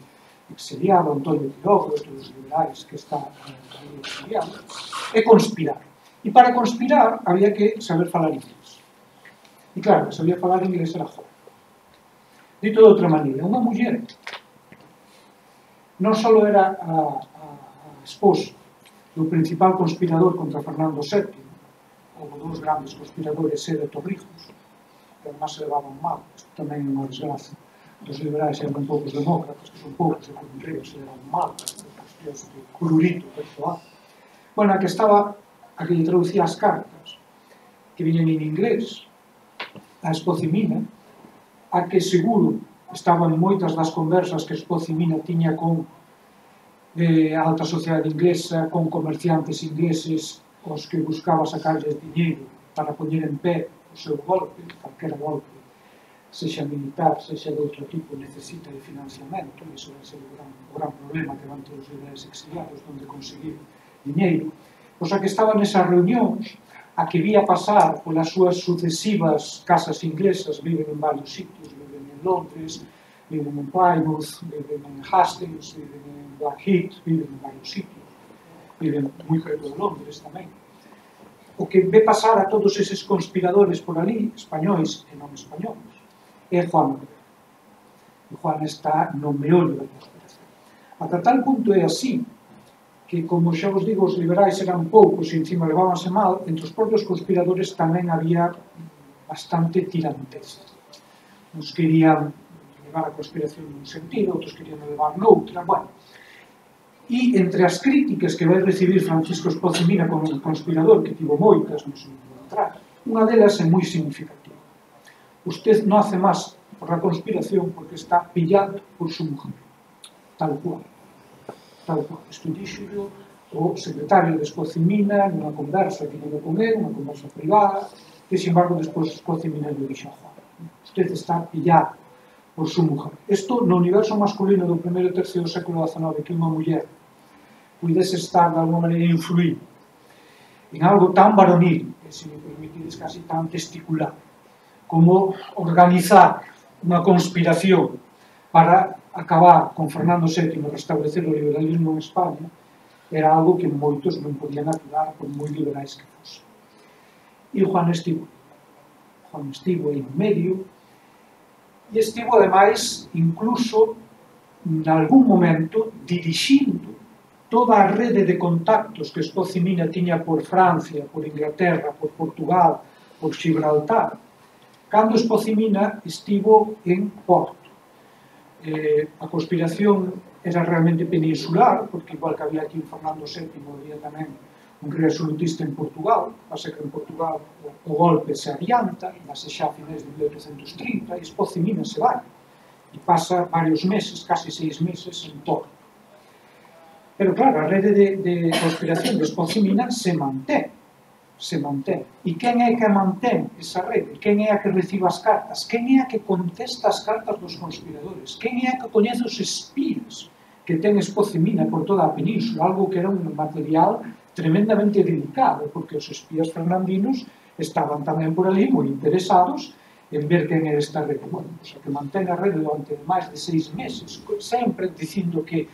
exiliado, Antonio Quiroga, outro dos liberais que está ali exiliado, é conspirar. E para conspirar había que saber falar inglés. E claro, sabía falar inglés era joven. Dito de outra maneira, unha muller non só era a, a, a esposa do principal conspirador contra Fernando VII, ou dos grandes conspiradores era Torrijos, que además se levaban mal, isto tamén é unha desgracia dos liberais eran poucos demócratas, que son poucos e con rei se levaban mal, cuestións de cururito persoal. Bueno, a que estaba, a que lle traducía as cartas, que viñan en inglés, a Escocimina, a que seguro estaban moitas das conversas que Escocimina tiña con eh, a alta sociedade inglesa, con comerciantes ingleses, os que buscaba sacarles dinheiro para poñer en pé o seu golpe, calquera golpe, sexa militar, sexa de outro tipo, necesita de financiamento, iso vai ser o gran, o gran problema que van todos os ideas exiliados, onde conseguir dinheiro. O pois sea que estaban nesas reunións, a que vía pasar polas súas sucesivas casas inglesas, viven en varios sitios, viven en Londres, viven en Plymouth, viven en Hastings, viven en Blackheath, viven en varios sitios, viven moi perto de Londres tamén. O que ve pasar a todos eses conspiradores por ali, españois e non españoles, é Juan Moreno. Juan está no meollo da conspiración. Ata tal punto é así que, como xa vos digo, os liberais eran poucos e encima levábanse mal, entre os propios conspiradores tamén había bastante tirantes. Uns querían levar a conspiración nun sentido, outros querían levar noutra, bueno. E entre as críticas que vai recibir Francisco Espozimina como un conspirador, que tivo moitas, non sei entrar, unha delas é moi significativa. Usted non hace máis por la conspiración porque está pillado por su mujer, tal cual tal isto díxolo o secretario de Escocimina, nunha conversa que tivo con él, unha conversa privada, que, sin embargo, despois Escocimina Mina dixo a Juan, usted está pillado por su mujer. Isto no universo masculino do primeiro e terceiro século XIX, que unha muller pudese estar de alguma maneira influir en algo tan varonil, que se me permitides casi tan testicular, como organizar unha conspiración para acabar con Fernando VII e restablecer o liberalismo en España era algo que moitos non podían aturar por moi liberais que fosen. E Juan estivo. Juan estivo en medio e estivo, ademais, incluso en algún momento dirixindo toda a rede de contactos que Escocia Mina tiña por Francia, por Inglaterra, por Portugal, por Gibraltar, cando Escocia Mina estivo en Porto eh, a conspiración era realmente peninsular, porque igual que había aquí en Fernando VII, había tamén un resolutista en Portugal, pasa que en Portugal o, golpe se adianta, dase xa a finais de 1830, e Escocia Mina se vai, e pasa varios meses, casi seis meses, en torno. Pero claro, a rede de, de conspiración de Escocia Mina se mantén, se mantén. E quen é que mantén esa rede? Quen é a que recibe as cartas? Quen é a que contesta as cartas dos conspiradores? Quen é a que coñece os espías que ten espocemina por toda a península? Algo que era un material tremendamente delicado, porque os espías fernandinos estaban tamén por ali moi interesados en ver quen era esta rede. Bueno, pois o sea, que mantén a rede durante máis de seis meses, sempre dicindo que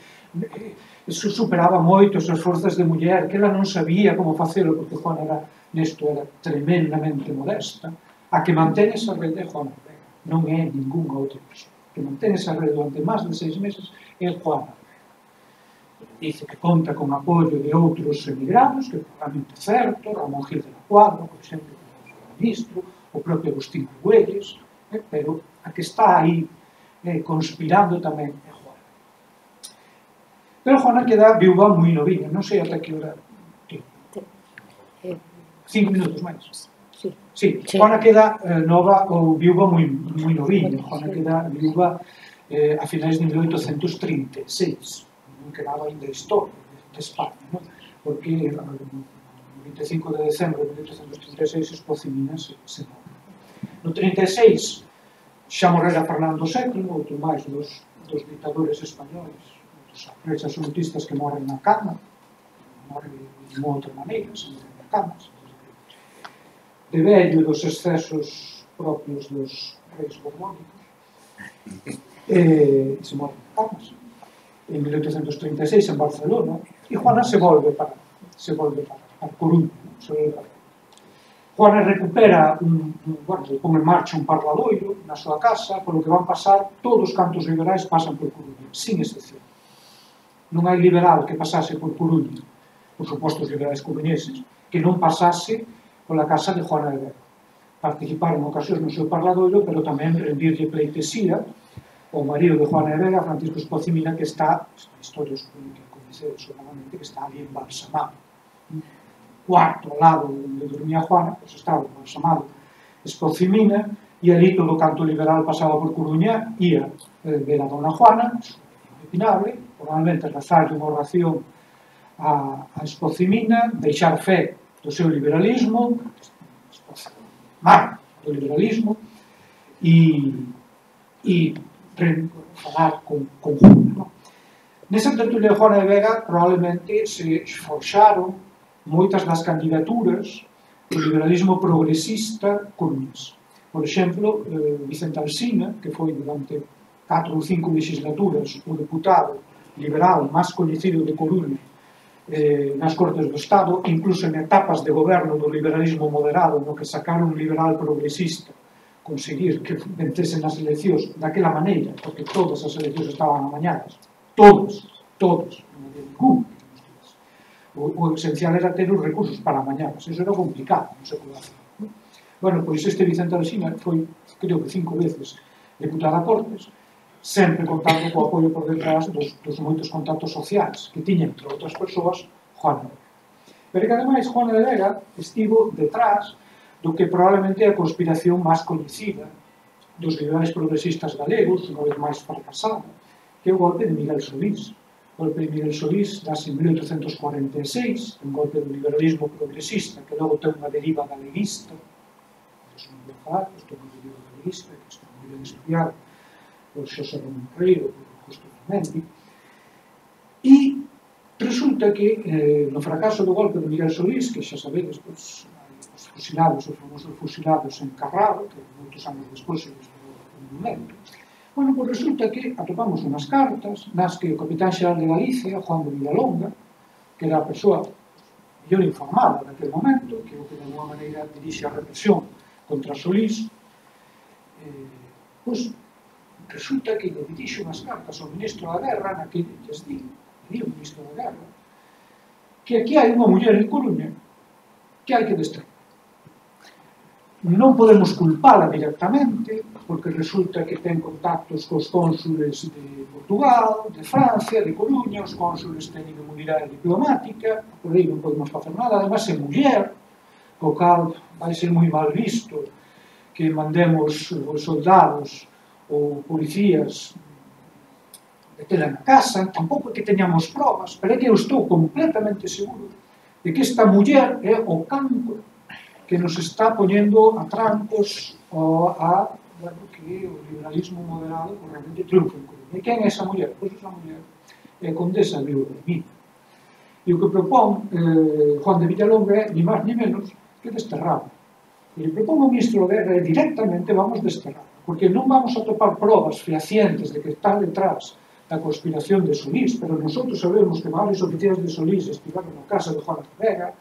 eso superaba moito as forzas de muller, que ela non sabía como facelo, porque Juan era, nesto era tremendamente modesta. A que mantén esa rede é Juan, non é ningún outra persoa. Que mantén esa rede durante máis de seis meses é Juan. Dice que conta con apoio de outros emigrados, que probablemente é certo, Ramón Gil de la Cuadra, por exemplo, o ministro, o propio Agustín Arguelles, eh, pero a que está aí eh, conspirando tamén é Pero Juana queda viúva moi novinha, non sei ata que hora. Sí. Eh. Cinco minutos máis. Sí. sí. Juana queda eh, nova ou viúva moi, moi novinha. Juana queda viúva eh, a finais de 1836. Non quedaba ainda historia de España, non? Porque o 25 de decembro de 1836 Escocia e se, se morre. No 36 xa morrera Fernando VII, outro máis dos, dos ditadores españoles os absolutistas que morren na cama, morren de outra maneira, se moren na cama, de vello dos excesos propios dos reis borbónicos, eh, se moren na cama, en 1836 en Barcelona, e Juana se volve para, se volve para, para Coruña, ¿no? se volve para Juana recupera, un, un, bueno, pon en marcha un parladoiro na súa casa, polo que van pasar todos cantos liberais pasan por Coruña, sin excepción non hai liberal que pasase por Coruña, por suposto os liberais coruñeses, que non pasase pola casa de Juana de Berro. Participar en ocasións no seu parladoiro, pero tamén rendirlle pleitesía o marido de Juana de Vega, Francisco Espocimina, que está, a historia que coñecedes seguramente, que está ali en embalsamado. Cuarto ao lado onde dormía Juana, pois pues estaba chamado Espocimina, e ali todo o canto liberal pasaba por Coruña, ia eh, ver a dona Juana, opinable, formalmente rezarlle unha oración a, a Escocimina, deixar fe do seu liberalismo, mar do liberalismo, e, e falar con, con Juna. No? Nesa tertulia de Juana de Vega probablemente se esforxaron moitas das candidaturas do liberalismo progresista cunas. Por exemplo, eh, Vicente Alsina, que foi durante 4 ou 5 legislaturas o deputado liberal máis coñecido de Coruña eh, nas Cortes do Estado, incluso en etapas de goberno do liberalismo moderado, no que sacaron un liberal progresista, conseguir que vencesen as eleccións daquela maneira, porque todas as eleccións estaban amañadas, todas, todas, non había ningún. O, o esencial era ter os recursos para amañadas, eso era complicado, non se podía. Bueno, pois este Vicente Alexina foi, creo que cinco veces, deputada a Cortes, sempre contando co apoio por detrás dos, dos moitos contactos sociais que tiñen entre outras persoas Juan de Vega. Pero que ademais Juan de Vega estivo detrás do que probablemente é a conspiración máis coñecida dos liberais progresistas galegos, unha vez máis fracasada, que é o golpe de Miguel Solís. O golpe de Miguel Solís das en 1846, un golpe do liberalismo progresista que logo ten unha deriva galeguista, que é unha deriva galeguista que está moi ben estudiado Pois por Xosé Ramón Carreiro, por Justo Fernández, e resulta que eh, no fracaso do golpe de Miguel Solís, que xa sabedes, pois, os fusilados, os famosos fusilados en Carral, que moitos anos despois se nos momento, bueno, pois resulta que atopamos unhas cartas nas que o capitán xeral de Galicia, Juan de Villalonga, que era a persoa mellor informada naquele momento, que o que de alguma maneira dirixe a represión contra Solís, eh, pois Resulta que lle dirixo unhas cartas ao ministro da Guerra, na que lles di, di o ministro da Guerra, que aquí hai unha muller en Coruña que hai que destruir. Non podemos culpala directamente, porque resulta que ten contactos cos cónsules de Portugal, de Francia, de Coruña, os cónsules teñen inmunidade diplomática, por aí non podemos facer nada, además é muller, co cal vai ser moi mal visto que mandemos os soldados ou policías metela na casa, tampouco é que teñamos probas, pero é que eu estou completamente seguro de que esta muller é o cancro que nos está poñendo a trancos o a bueno, que o liberalismo moderado realmente triunfa en Coruña. E quen é esa muller? Pois esa muller é condesa de Uremín. E o que propón eh, Juan de Villalonga é, ni máis ni menos, que desterramos E propongo un instruir directamente vamos desterrar, porque non vamos a topar probas fehacientes de que está detrás da conspiración de Solís, pero nosotros sabemos que varios oficiais de Solís estiveron na casa de Juan de Vega,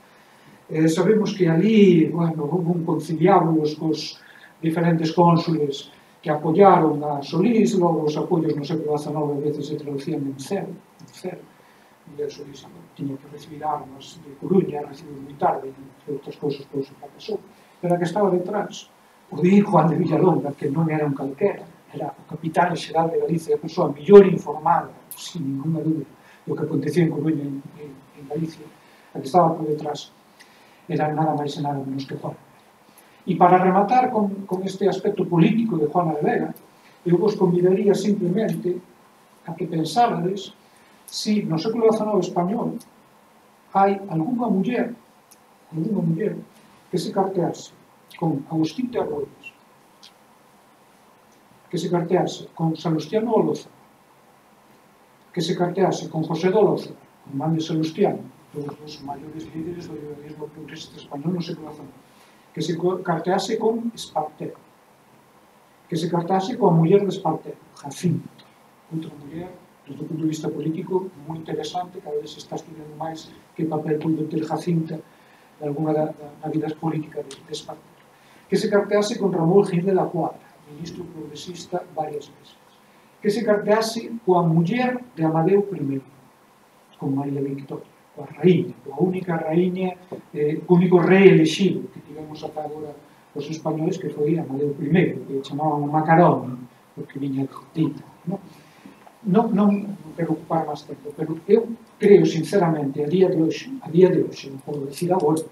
eh, sabemos que ali, bueno, houve un conciliábulos cos diferentes cónsules que apoyaron a Solís, logo os apoios no século XIX nove veces se traducían en cero, en cero. E Solís tiña que recibir armas de Coruña, recibiu moi tarde, e outras cousas que se fracasou pero que estaba detrás o de Juan de Villalonga, que non era un calquera, era o capitán xeral de Galicia, a persoa mellor informada, sin ninguna dúbida, do que acontecía en Coruña en, en, en Galicia, a que estaba por detrás, era nada máis e nada menos que Juan. E para rematar con, con este aspecto político de Juana de Vega, eu vos convidaría simplemente a que pensardes si no século XIX español hai algunha muller, algunha muller que se cartease con Agustín de Arroios, que se cartease con Salustiano Oloza, que se cartease con José Doloza, con Mane Salustiano, dos dos maiores líderes do liberalismo progresista español no século XIX, que se cartease con Espartero, que se cartase coa muller de Espartero, Jacinto, outra muller desde o punto de vista político moi interesante, cada vez se está estudando máis que papel puido ter Jacinta de alguna da, da vida política de, de España, que se cartease con Ramón Gil de la Cuadra, ministro progresista varias veces, que se cartease coa muller de Amadeu I, con María Victoria, coa raíña, coa única raíña, eh, único rei elexido que tivemos ata agora os españoles que foi Amadeu I, que chamaban o Macarón, porque viña de Tita, non? non, non quero ocupar máis tempo, pero eu creo sinceramente a día de hoxe, a día de hoxe, non podo dicir agora,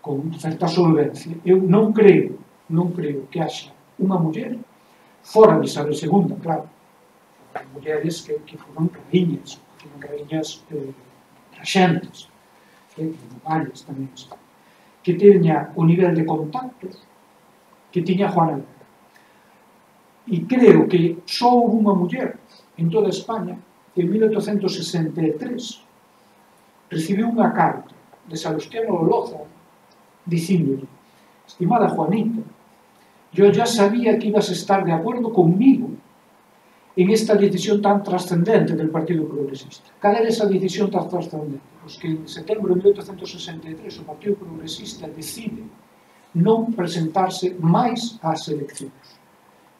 con certa solvencia, eu non creo, non creo que haxa unha muller fora de Isabel II, claro, mulleres que, que foron raíñas, eh, que foron raíñas eh, que eh, varias tamén están, que teña o nivel de contactos que tiña Juana Alberto. E creo que só unha muller en toda España que en 1863 recibiu unha carta de Salustiano Loza dicíndolle Estimada Juanita, yo ya sabía que ibas a estar de acuerdo conmigo en esta decisión tan trascendente del Partido Progresista. Cal era esa decisión tan trascendente? Pois pues que en setembro de 1863 o Partido Progresista decide non presentarse máis ás eleccións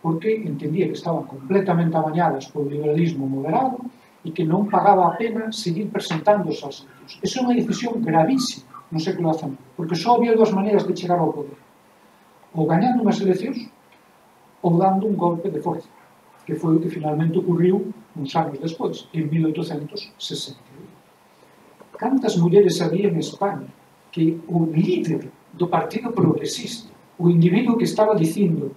porque entendía que estaban completamente amañadas polo liberalismo moderado e que non pagaba a pena seguir presentando os asuntos. Esa é unha decisión gravísima no século XIX, porque só había dúas maneiras de chegar ao poder. Ou gañando unhas eleccións, ou dando un golpe de forza, que foi o que finalmente ocurriu uns anos despois, en 1861. Cantas mulleres había en España que o líder do Partido Progresista, o individuo que estaba dicindo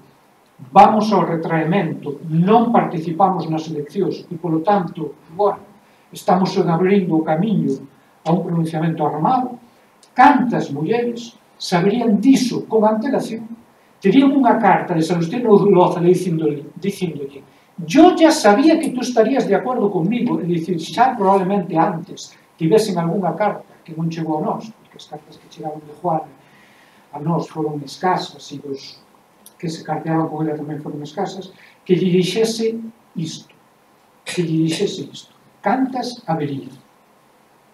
vamos ao retraemento, non participamos nas eleccións e, polo tanto, agora estamos abrindo o camiño a un pronunciamento armado, cantas mulleres saberían diso con antelación, terían unha carta de San Loza dicíndolle, dicíndolle yo ya sabía que tú estarías de acordo comigo, e dicir, xa probablemente antes tivesen algunha carta que non chegou a nós, porque as cartas que chegaron de Juan a nós foron escasas e dos que se carteaban con ela tamén foron escasas, que lle dixese isto, que lle dixese isto. Cantas habería?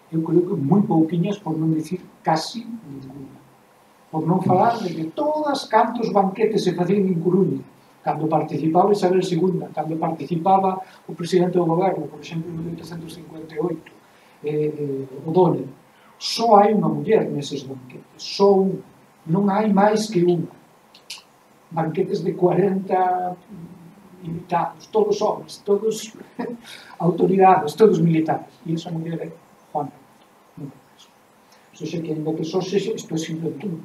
Eu creo que moi pouquiñas, por non dicir casi ninguna. Por non falar de que todas cantos banquetes se facían en Coruña, cando participaba Isabel II, cando participaba o presidente do goberno, por exemplo, en 1858, eh, eh o Dóler, só hai unha muller neses banquetes, só unha, non hai máis que unha banquetes de 40 invitados, todos homens, todos autoridades, todos militares. E esa muller é Juan. Eso xa que ainda que sose, isto é simplemente un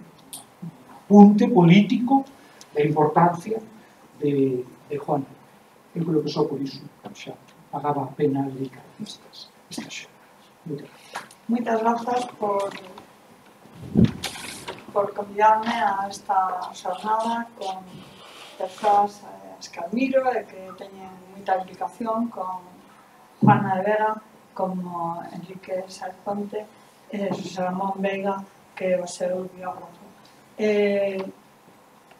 punte político da importancia de, de Juan. Eu creo que só por iso xa pagaba a pena dedicar estas, estas xerras. Gracias. Moitas grazas por por convidarme a esta xornada con persoas eh, as que admiro e que teñen moita implicación con Juana de Vera, como Enrique Sarponte e Ramón Veiga, que é o seu biógrafo. Eh,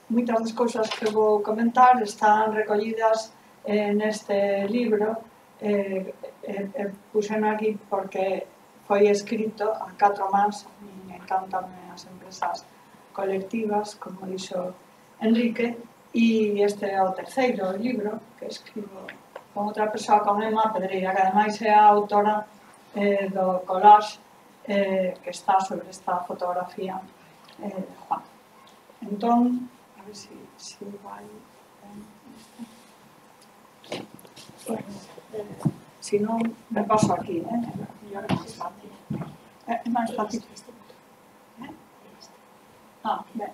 moitas das cousas que vou comentar están recollidas eh, neste libro eh, eh, eh, puxen aquí porque foi escrito a catro mans están tamén as empresas colectivas, como dixo Enrique, e este é o terceiro libro que escribo con outra persoa, con Emma Pedreira, que ademais é a autora eh, do collage eh, que está sobre esta fotografía eh, de Juan. Entón, a ver si, si vai... Bueno, eh, si non, me paso aquí, eh? eh é máis fácil. É máis fácil. Ah, ben.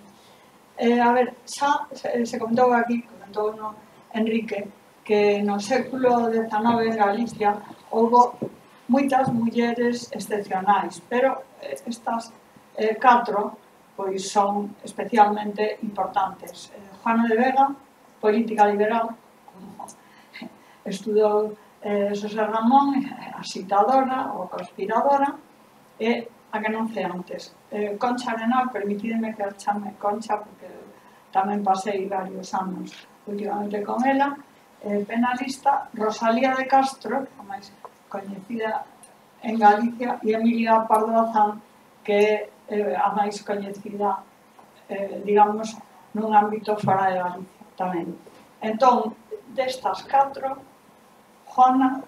Eh, a ver, xa se, se aquí, comentou no Enrique, que no século XIX en Galicia houbo moitas mulleres excepcionais, pero eh, estas eh, catro pois son especialmente importantes. Eh, Juana de Vega, política liberal, como estudou eh, José Ramón, eh, a citadora ou conspiradora, e a que non sei antes. Eh, Concha Arenal, permitideme que a chame Concha, porque tamén pasei varios anos últimamente con ela, eh, penalista Rosalía de Castro, a máis coñecida en Galicia, e Emilia Pardo Bazán, que é eh, a máis coñecida, eh, digamos, nun ámbito fora de Galicia tamén. Entón, destas catro, Juana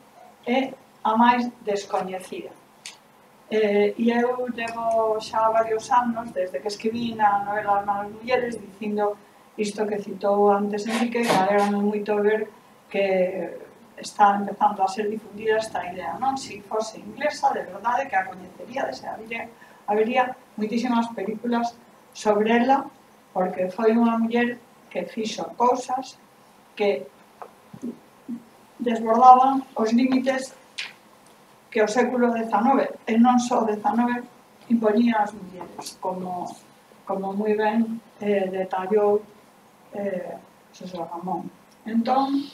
é a máis descoñecida. Eh, e eu levo xa varios anos, desde que escribí na novela As malas mulleres, dicindo isto que citou antes Enrique, que alegrame moito ver que está empezando a ser difundida esta idea, non? Si fose inglesa, de verdade, que a coñecería, se habería, habería moitísimas películas sobre ela, porque foi unha muller que fixo cousas que desbordaban os límites que o século XIX, e non só XIX, imponía as mulleres, como, como moi ben eh, detallou eh, José Ramón. Entón,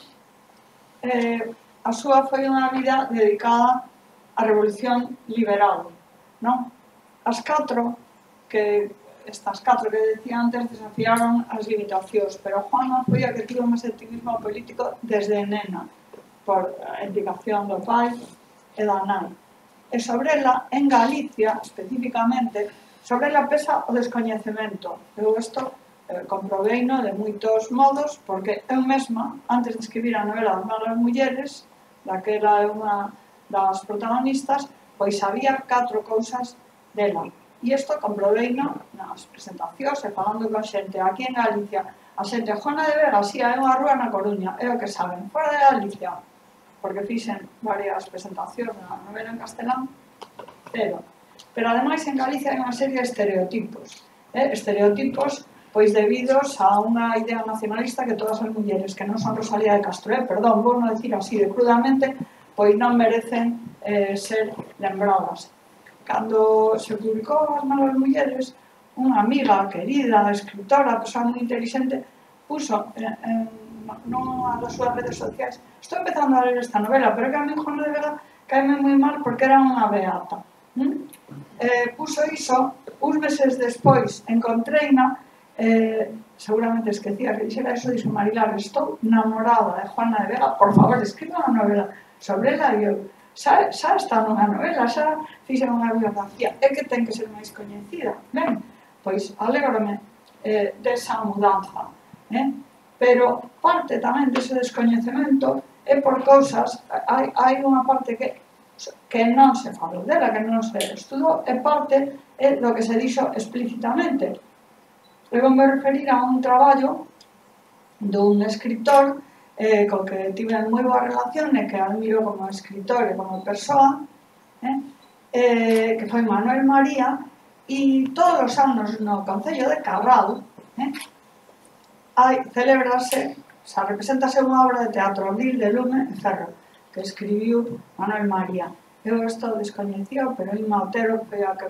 eh, a súa foi unha vida dedicada á revolución liberal, non? As catro que estas catro que decía antes desafiaron as limitacións, pero Juana foi a que tivo máis activismo político desde nena, por a indicación do pai, e da nai. E sobre ela, en Galicia, especificamente, sobre ela pesa o descoñecemento. Eu isto eh, comproveino de moitos modos, porque eu mesma, antes de escribir a novela das malas mulleres, da que era unha das protagonistas, pois sabía catro cousas dela. E isto comproveino nas presentacións e falando con xente aquí en Galicia. A xente Juana de Vega, si, é unha rúa na Coruña, é o que saben. Fora de Galicia, porque fixen varias presentacións na novela en castelán, pero, pero ademais en Galicia hai unha serie de estereotipos, eh? estereotipos pois debidos a unha idea nacionalista que todas as mulleres que non son Rosalía de Castro, eh, perdón, vou non decir así de crudamente, pois non merecen eh, ser lembradas. Cando se publicou As malas mulleres, unha amiga querida, escritora, persoa moi inteligente, puso eh, en, en no a das súas redes sociais. Estou empezando a ler esta novela, pero que a mí Juan de Vega caime moi mal porque era unha beata. Mm? Eh, puso iso, uns meses despois encontreina, eh, seguramente esquecía que dixera iso, dixo Marilar, estou namorada de Juana de Vega, por favor, escriba unha novela sobre ela, e eu, xa, xa está nunha novela, xa fixen unha biografía, é que ten que ser máis coñecida, ben? Pois, alegrome eh, desa mudanza, eh? pero parte tamén dese descoñecemento é por cousas, hai, hai unha parte que que non se falou dela, que non se estudou, e parte é do que se dixo explícitamente. Eu vou me referir a un traballo dun escritor eh, co que tive moi boa relación e que admiro como escritor e como persoa, eh, eh, que foi Manuel María, e todos os anos no Concello de Carral, eh, hai, celebrase, xa representase unha obra de teatro Abril de Lume en Ferro, que escribiu Manuel María. Eu estou descoñecido, pero Ima Otero foi a que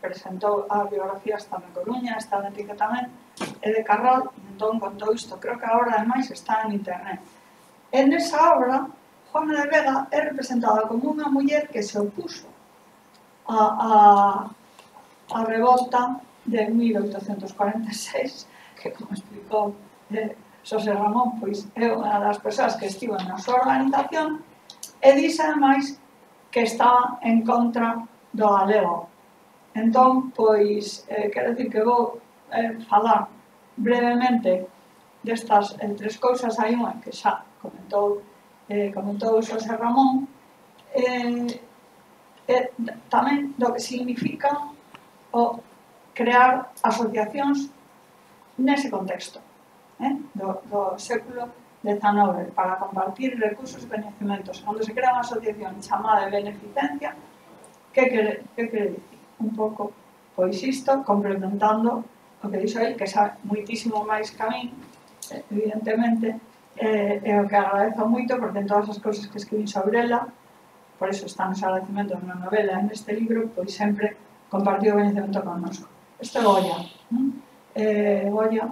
presentou a biografía está na Coruña, está en Tica tamén, e de Carral, entón contou isto. Creo que agora, ademais, está en internet. En esa obra, Juana de Vega é representada como unha muller que se opuso a, a, a revolta de 1846, que como explico, o eh, Xosé Ramón pois é unha das persoas que estivo na súa organización e dixe ademais que está en contra do galego. Entón, pois, eh, quero dicir que vou eh, falar brevemente destas eh, tres cousas hai unha que xa comentou eh, comentou Xosé Ramón eh, eh, tamén do que significa o crear asociacións nese contexto eh, do, do século XIX para compartir recursos e conhecimentos onde se crea unha asociación chamada de beneficencia que quere, que quere dicir? un pouco pois isto complementando o que dixo el que sabe moitísimo máis que a min evidentemente eh, é o que agradezo moito porque en todas as cousas que escribí sobre ela por eso están os agradecimentos na novela en este libro, pois sempre compartiu o conhecimento connosco. Este é o. Non? eh, Goya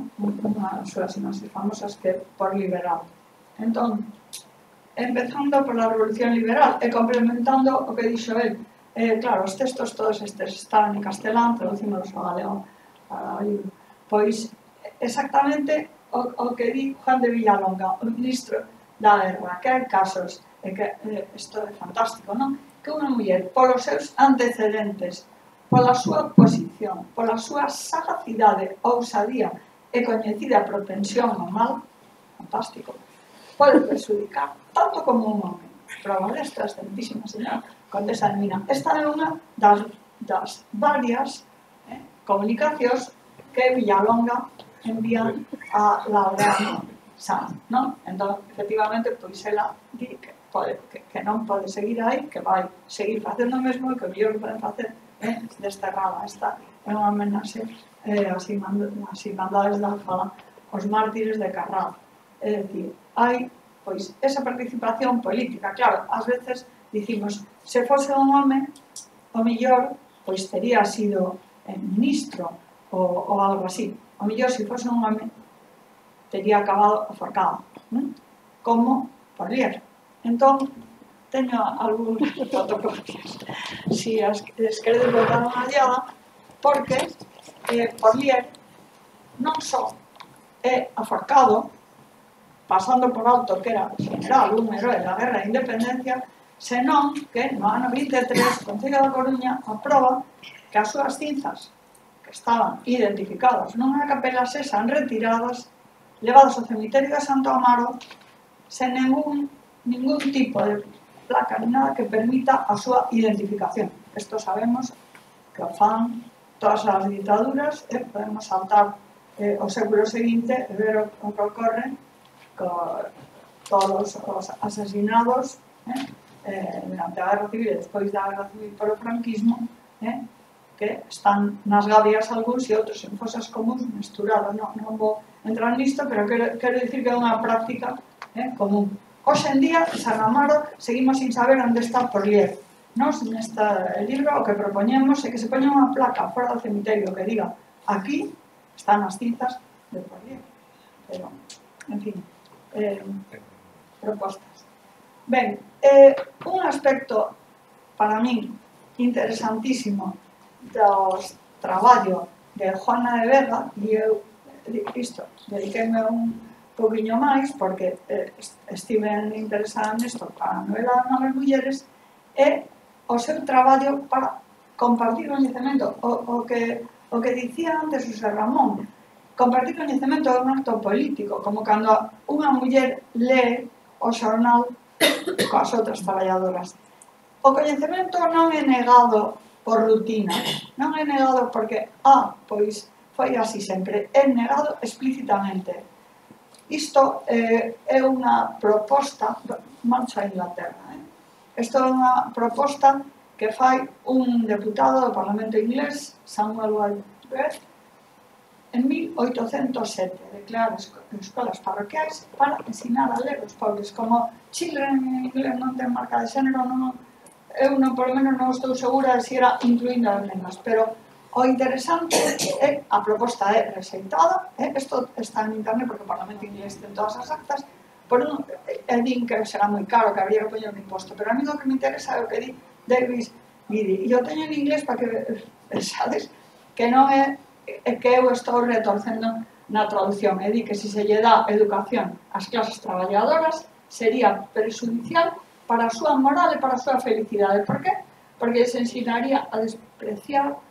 as súas imaxes famosas que por liberal. Entón, empezando pola Revolución Liberal e complementando o que dixo el, eh, claro, os textos todos estes estaban en castelán, traducimos ao galego. libro. pois, exactamente o, o que di Juan de Villalonga, o ministro da guerra, que hai casos, e que, isto eh, é fantástico, non? Que unha muller, polos seus antecedentes, pola súa posición, pola súa sagacidade, ousadía e coñecida propensión ao mal, fantástico, pode perjudicar tanto como un homem. Prova desta, excelentísima señora Condesa de Mina. Esta é unha das, das varias eh, comunicacións que Villalonga envían a Laureano Sanz. Non? Entón, efectivamente, pois ela di que, pode, que, que non pode seguir aí, que vai seguir facendo o mesmo e que o mellor que poden facer eh, desta. Esta é unha amenaxe eh, as mandades da fala os mártires de Carral. É dicir, hai pois esa participación política, claro, ás veces dicimos, se fose un home, o mellor pois tería sido eh, ministro ou, ou algo así. O mellor se fose un home tería acabado o forcado, ¿no? como por lier. Entón, teño algún fotocopias. Si as, as queredes botar unha ollada, porque eh, Porlier non só eh, é aforcado, pasando por alto que era general, un herói da guerra de independencia, senón que no ano 23 Concello da Coruña aproba que as súas cinzas que estaban identificadas nunha capela sexan retiradas levadas ao cemiterio de Santo Amaro sen ningún, ningún tipo de placa ni nada que permita a súa identificación. Isto sabemos que o fan todas as ditaduras, eh, podemos saltar eh, o século seguinte e ver o, o que ocorre co, todos os asesinados eh, eh, durante a Guerra Civil e despois da Guerra Civil polo franquismo eh, que están nas gadias algúns e outros en fosas comuns misturados. Non, non vou entrar nisto, pero quero, quero dicir que é unha práctica eh, común Hoxe en día, San Amaro, seguimos sin saber onde está Porlier. Nos, nesta libro, o que propoñemos é que se poña unha placa fora do cemiterio que diga aquí están as cintas de Porlier. Pero, en fin, eh, propostas. Ben, eh, un aspecto para min interesantísimo dos traballo de Juana de Vega e eu eh, isto, dediqueime un poquinho máis porque eh, estive interesada nisto para a novela das novas mulleres e o seu traballo para compartir coñecemento o, o que o que dicía antes o José Ramón compartir coñecemento é un acto político como cando unha muller lee o xornal coas outras traballadoras. O coñecemento non é negado por rutina non é negado porque ah, pois foi así sempre é negado explícitamente. Isto eh, é unha proposta, marcha a Inglaterra, eh? isto é unha proposta que fai un deputado do Parlamento inglés, Samuel Whitebread, en 1807, declara escolas parroquiais para ensinar a ler os pobres, como children en inglés non ten marca de xénero, non, eu non, polo menos non estou segura de se si era incluindo as nenas, pero O interesante é a proposta é rexeitada, eh? isto está en internet porque o Parlamento Inglés ten todas as actas, por un, e din que será moi caro, que habría que poñer un imposto, pero a mí o que me interesa é o que di Davis, mire, eu teño en inglés para que pensades que non é, é que eu estou retorcendo na traducción, é di que se se lle dá educación ás clases traballadoras sería prejudicial para a súa moral e para a súa felicidade. Por qué? Porque se ensinaría a despreciar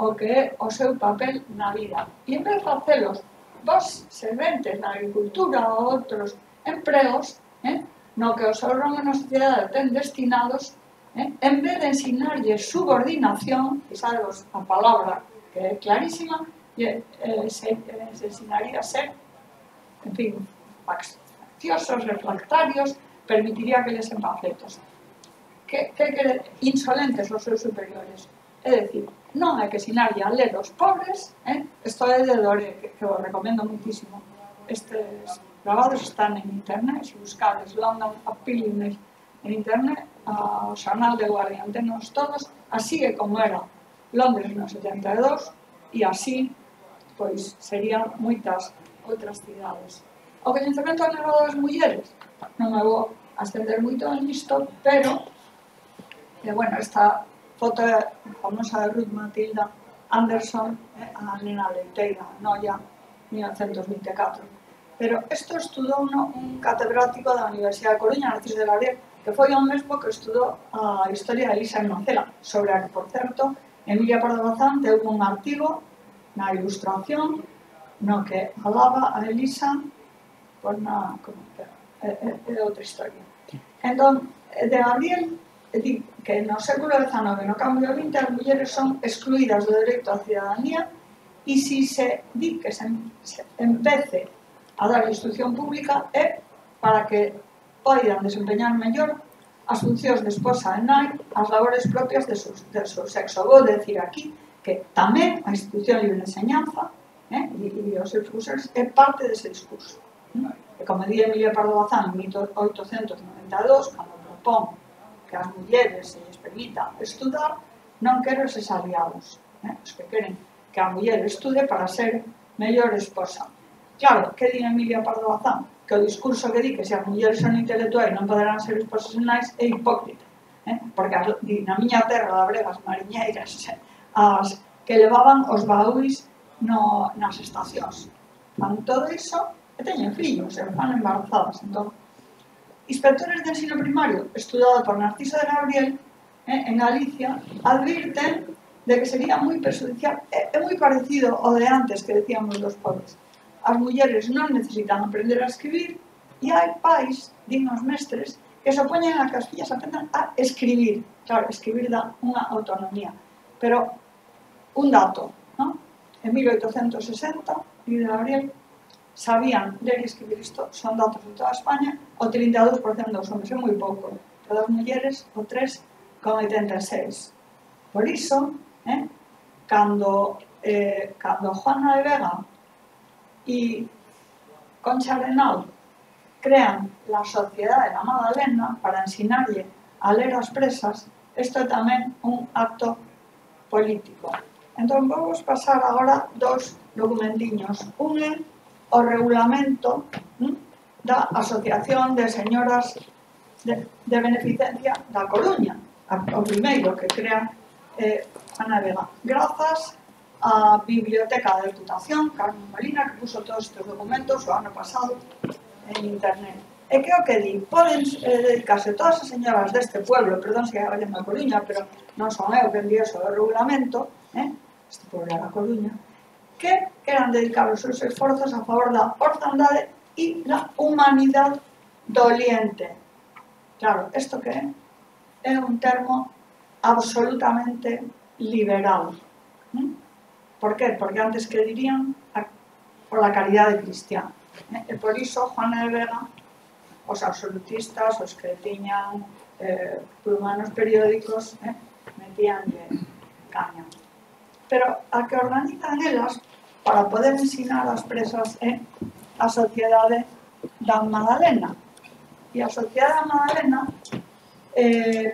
o que é o seu papel na vida. E en vez de facelos vos serventes na agricultura ou outros empregos, eh, no que os órganos na sociedade ten destinados, eh, en vez de ensinarlle subordinación, fixaros a palabra que é clarísima, e, eh, se, eh, se ensinaría a ser, en fin, facciosos, refractarios, permitiría que les empacetos. panfletos. Que, que, que insolentes os seus superiores. É dicir, non hai que sinarlle a ler os pobres, eh? isto é de Dore, que, que vos recomendo muitísimo. Estes grabados están en internet, se buscades London Appealing en internet, ao xornal de Guardian, tenos todos, así é como era Londres no 72, e así, pois, serían moitas outras cidades. O coñecemento negado das mulleres, non me vou ascender moito nisto, pero, e bueno, esta outra famosa de Ruth Matilda Anderson, eh, a nena leiteira, Noia, 1924. Pero isto estudou no, un catedrático da Universidade de Coruña, Narciso de Gabriel, que foi o mesmo que estudou a ah, historia de Elisa Nocela, sobre a que, por certo, Emilia Pardo Bazán teu un artigo na ilustración no que alaba a Elisa por na... Como, eh, eh, eh, é, é, é outra historia. Entón, de Gabriel É dicir, que no século XIX, no cambio 20, as mulleres son excluídas do dereito á cidadanía e si se di que se, se empece a dar instrucción pública é para que poidan desempeñar mellor as funcións de esposa e nai, as labores propias de su, de su sexo. Vou decir aquí que tamén a institución libre de enseñanza eh, e, e os seus cursos é parte dese discurso. Eh? E como di Emilio Pardo Bazán, en 1892, cando propón que as mulleres se lles permita estudar, non quero eses aliados, eh? os que queren que a muller estude para ser mellor esposa. Claro, que di Emilia Pardo Bazán? Que o discurso que di que se as mulleres son intelectuais non poderán ser esposas nais é hipócrita. Eh? Porque as, di, na miña terra da bregas mariñeiras eh, as que levaban os baúis no, nas estacións. Fan todo iso e teñen fillos, e fan embarazadas. Entón, inspectores de ensino primario, estudado por Narciso de Gabriel, eh, en Galicia, advirten de que sería moi perjudicial, é, é moi parecido ao de antes que decíamos dos pobres. As mulleres non necesitan aprender a escribir e hai pais, din os mestres, que se opoñen a que as fillas aprendan a escribir. Claro, escribir dá unha autonomía. Pero un dato, ¿no? en 1860, de Gabriel sabían ler e escribir isto, son datos de toda España, o 32% dos homens é moi pouco, e das mulleres o 3,86%. Por iso, eh, cando, eh, cando Juana de Vega e Concha Arenal crean la Sociedad de la Madalena para ensinarlle a ler as presas, isto é tamén un acto político. Entón, vamos pasar agora dos documentiños. Un é o regulamento da Asociación de Señoras de, de Beneficencia da Coruña, o primeiro que crea eh, Ana Vega. Grazas a Biblioteca da Deputación, Carmen Molina, que puso todos estes documentos o ano pasado en internet. E que o que di, poden eh, dedicarse todas as señoras deste pueblo, perdón se hai en da Coruña, pero non son eu que envío o regulamento, eh, este pueblo da Coruña, que eran dedicar os seus esforzos a favor da orfandade e da humanidade doliente. Claro, isto que é? É un termo absolutamente liberal. ¿eh? Por qué? Porque antes que dirían por la caridade cristiana. E ¿eh? Eh, por iso, Juan de Vega, os absolutistas, os que tiñan eh, plumanos periódicos, eh, metían de caña. Pero a que organizan elas para poder ensinar as presas é a sociedade da Madalena. E a sociedade da Madalena eh,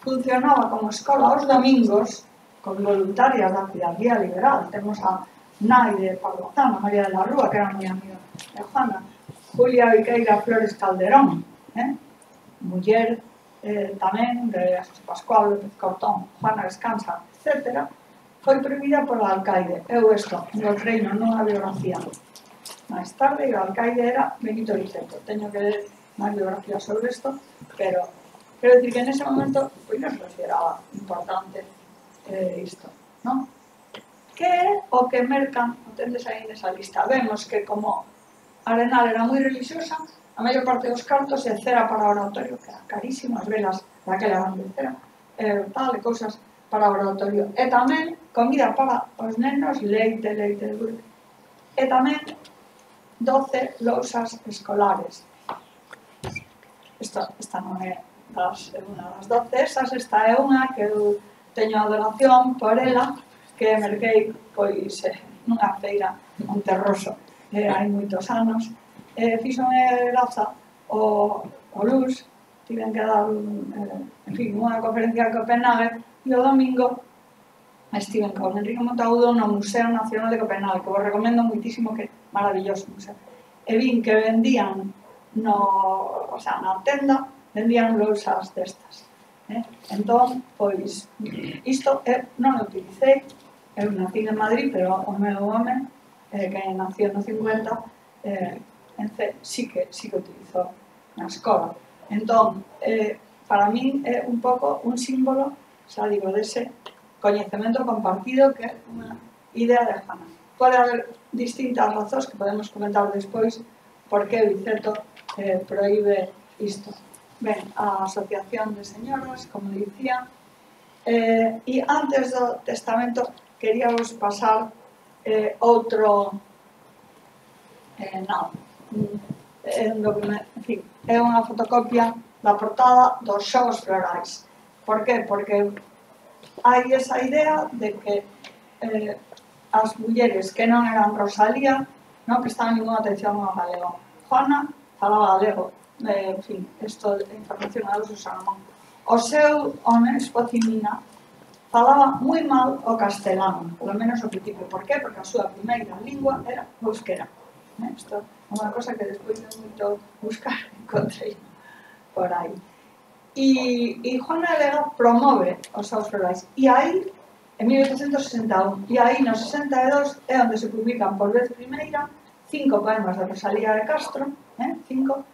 funcionaba como escola aos domingos con voluntarias da Cidadía Liberal. Temos a Nai de Parvazán, a María de la Rúa, que era moi amiga de Juana, Julia Viqueira Flores Calderón, eh? muller eh, tamén de José Pascual López Cortón, Juana Descansa, etcétera, foi prohibida polo alcaide. Eu isto, no reino, non a biografía. Mais tarde, o alcaide era Benito Vicente. Teño que ler máis biografía sobre isto, pero quero dicir que en ese momento pois non se consideraba importante eh, isto, non? Que é o que mercan, o tendes aí nesa lista. Vemos que como Arenal era moi religiosa, a maior parte dos cartos é cera para o oratorio, que era carísimo, as velas daquela eran de cera, eh, tal, e cousas para o oratorio. E tamén comida para os nenos, leite, leite dulce. E tamén 12 lousas escolares. Esta, esta non é das, é unha das 12, esas esta é unha que eu teño adoración por ela, que merquei pois eh, nunha feira Monterroso eh, hai moitos anos. Eh, fixo eh, graza o, o Luz, tiven que dar un, eh, en fin, unha conferencia en Copenhague E o domingo estiven con Enrique Montaudo no Museo Nacional de Copenhague, que vos recomendo muitísimo, que maravilloso museo. E vin que vendían no, o sea, na tenda, vendían lousas destas. Eh? Entón, pois, isto eh, non o utilicei, eu eh, nací en Madrid, pero o meu home, eh, que nació no 50, eh, en C, sí que, sí que utilizou na escola. Entón, eh, para min é un pouco un símbolo xa digo, dese coñecemento compartido que é unha idea de Hanna. Pode haber distintas razóns que podemos comentar despois por que Biceto eh, proíbe isto. Ben, a Asociación de Señoras, como dicía, eh, e antes do testamento queríamos pasar eh, outro eh, non, é mm, un documento, en fin, é unha fotocopia da portada dos xogos florais Por qué? Porque hai esa idea de que eh, as mulleres que non eran Rosalía non prestaban ninguna atención ao galego. Juana falaba galego, eh, en fin, isto é información a Luso Salomón. O seu home, Espocimina, falaba moi mal o castelán, polo menos ao principio. Por qué? Porque a súa primeira lingua era o euskera. Eh. Isto é unha cosa que despois de moito buscar encontrei por aí. E, e Juan Alero promove os saos florais. E aí, en 1861, e aí no 62 é onde se publican por vez primeira cinco poemas de Rosalía de Castro, eh, cinco,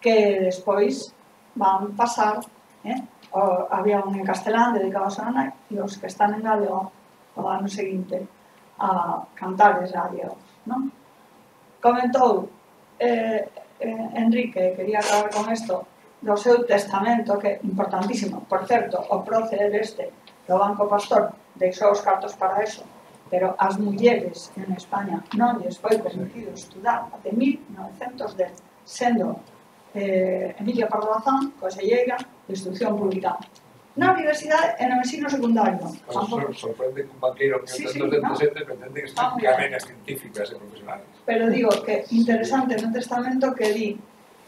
que despois van pasar, eh, o, había un en castelán dedicado a Sonana e os que están en galego o ano seguinte a cantares a Dios Non? Comentou eh, eh, Enrique, quería acabar con isto, do seu testamento, que é importantísimo, por certo, o proceder este do Banco Pastor deixou os cartos para eso, pero as mulleres en España non lles foi permitido estudar até 1910, sendo eh, Emilia Parrazán, conselleira de Instrucción Pública na universidade e no ensino secundario. Sor, sorprende que un banqueiro que sí, sí, no? pretende que estén carreras científicas e profesionales. Pero digo que interesante no testamento que di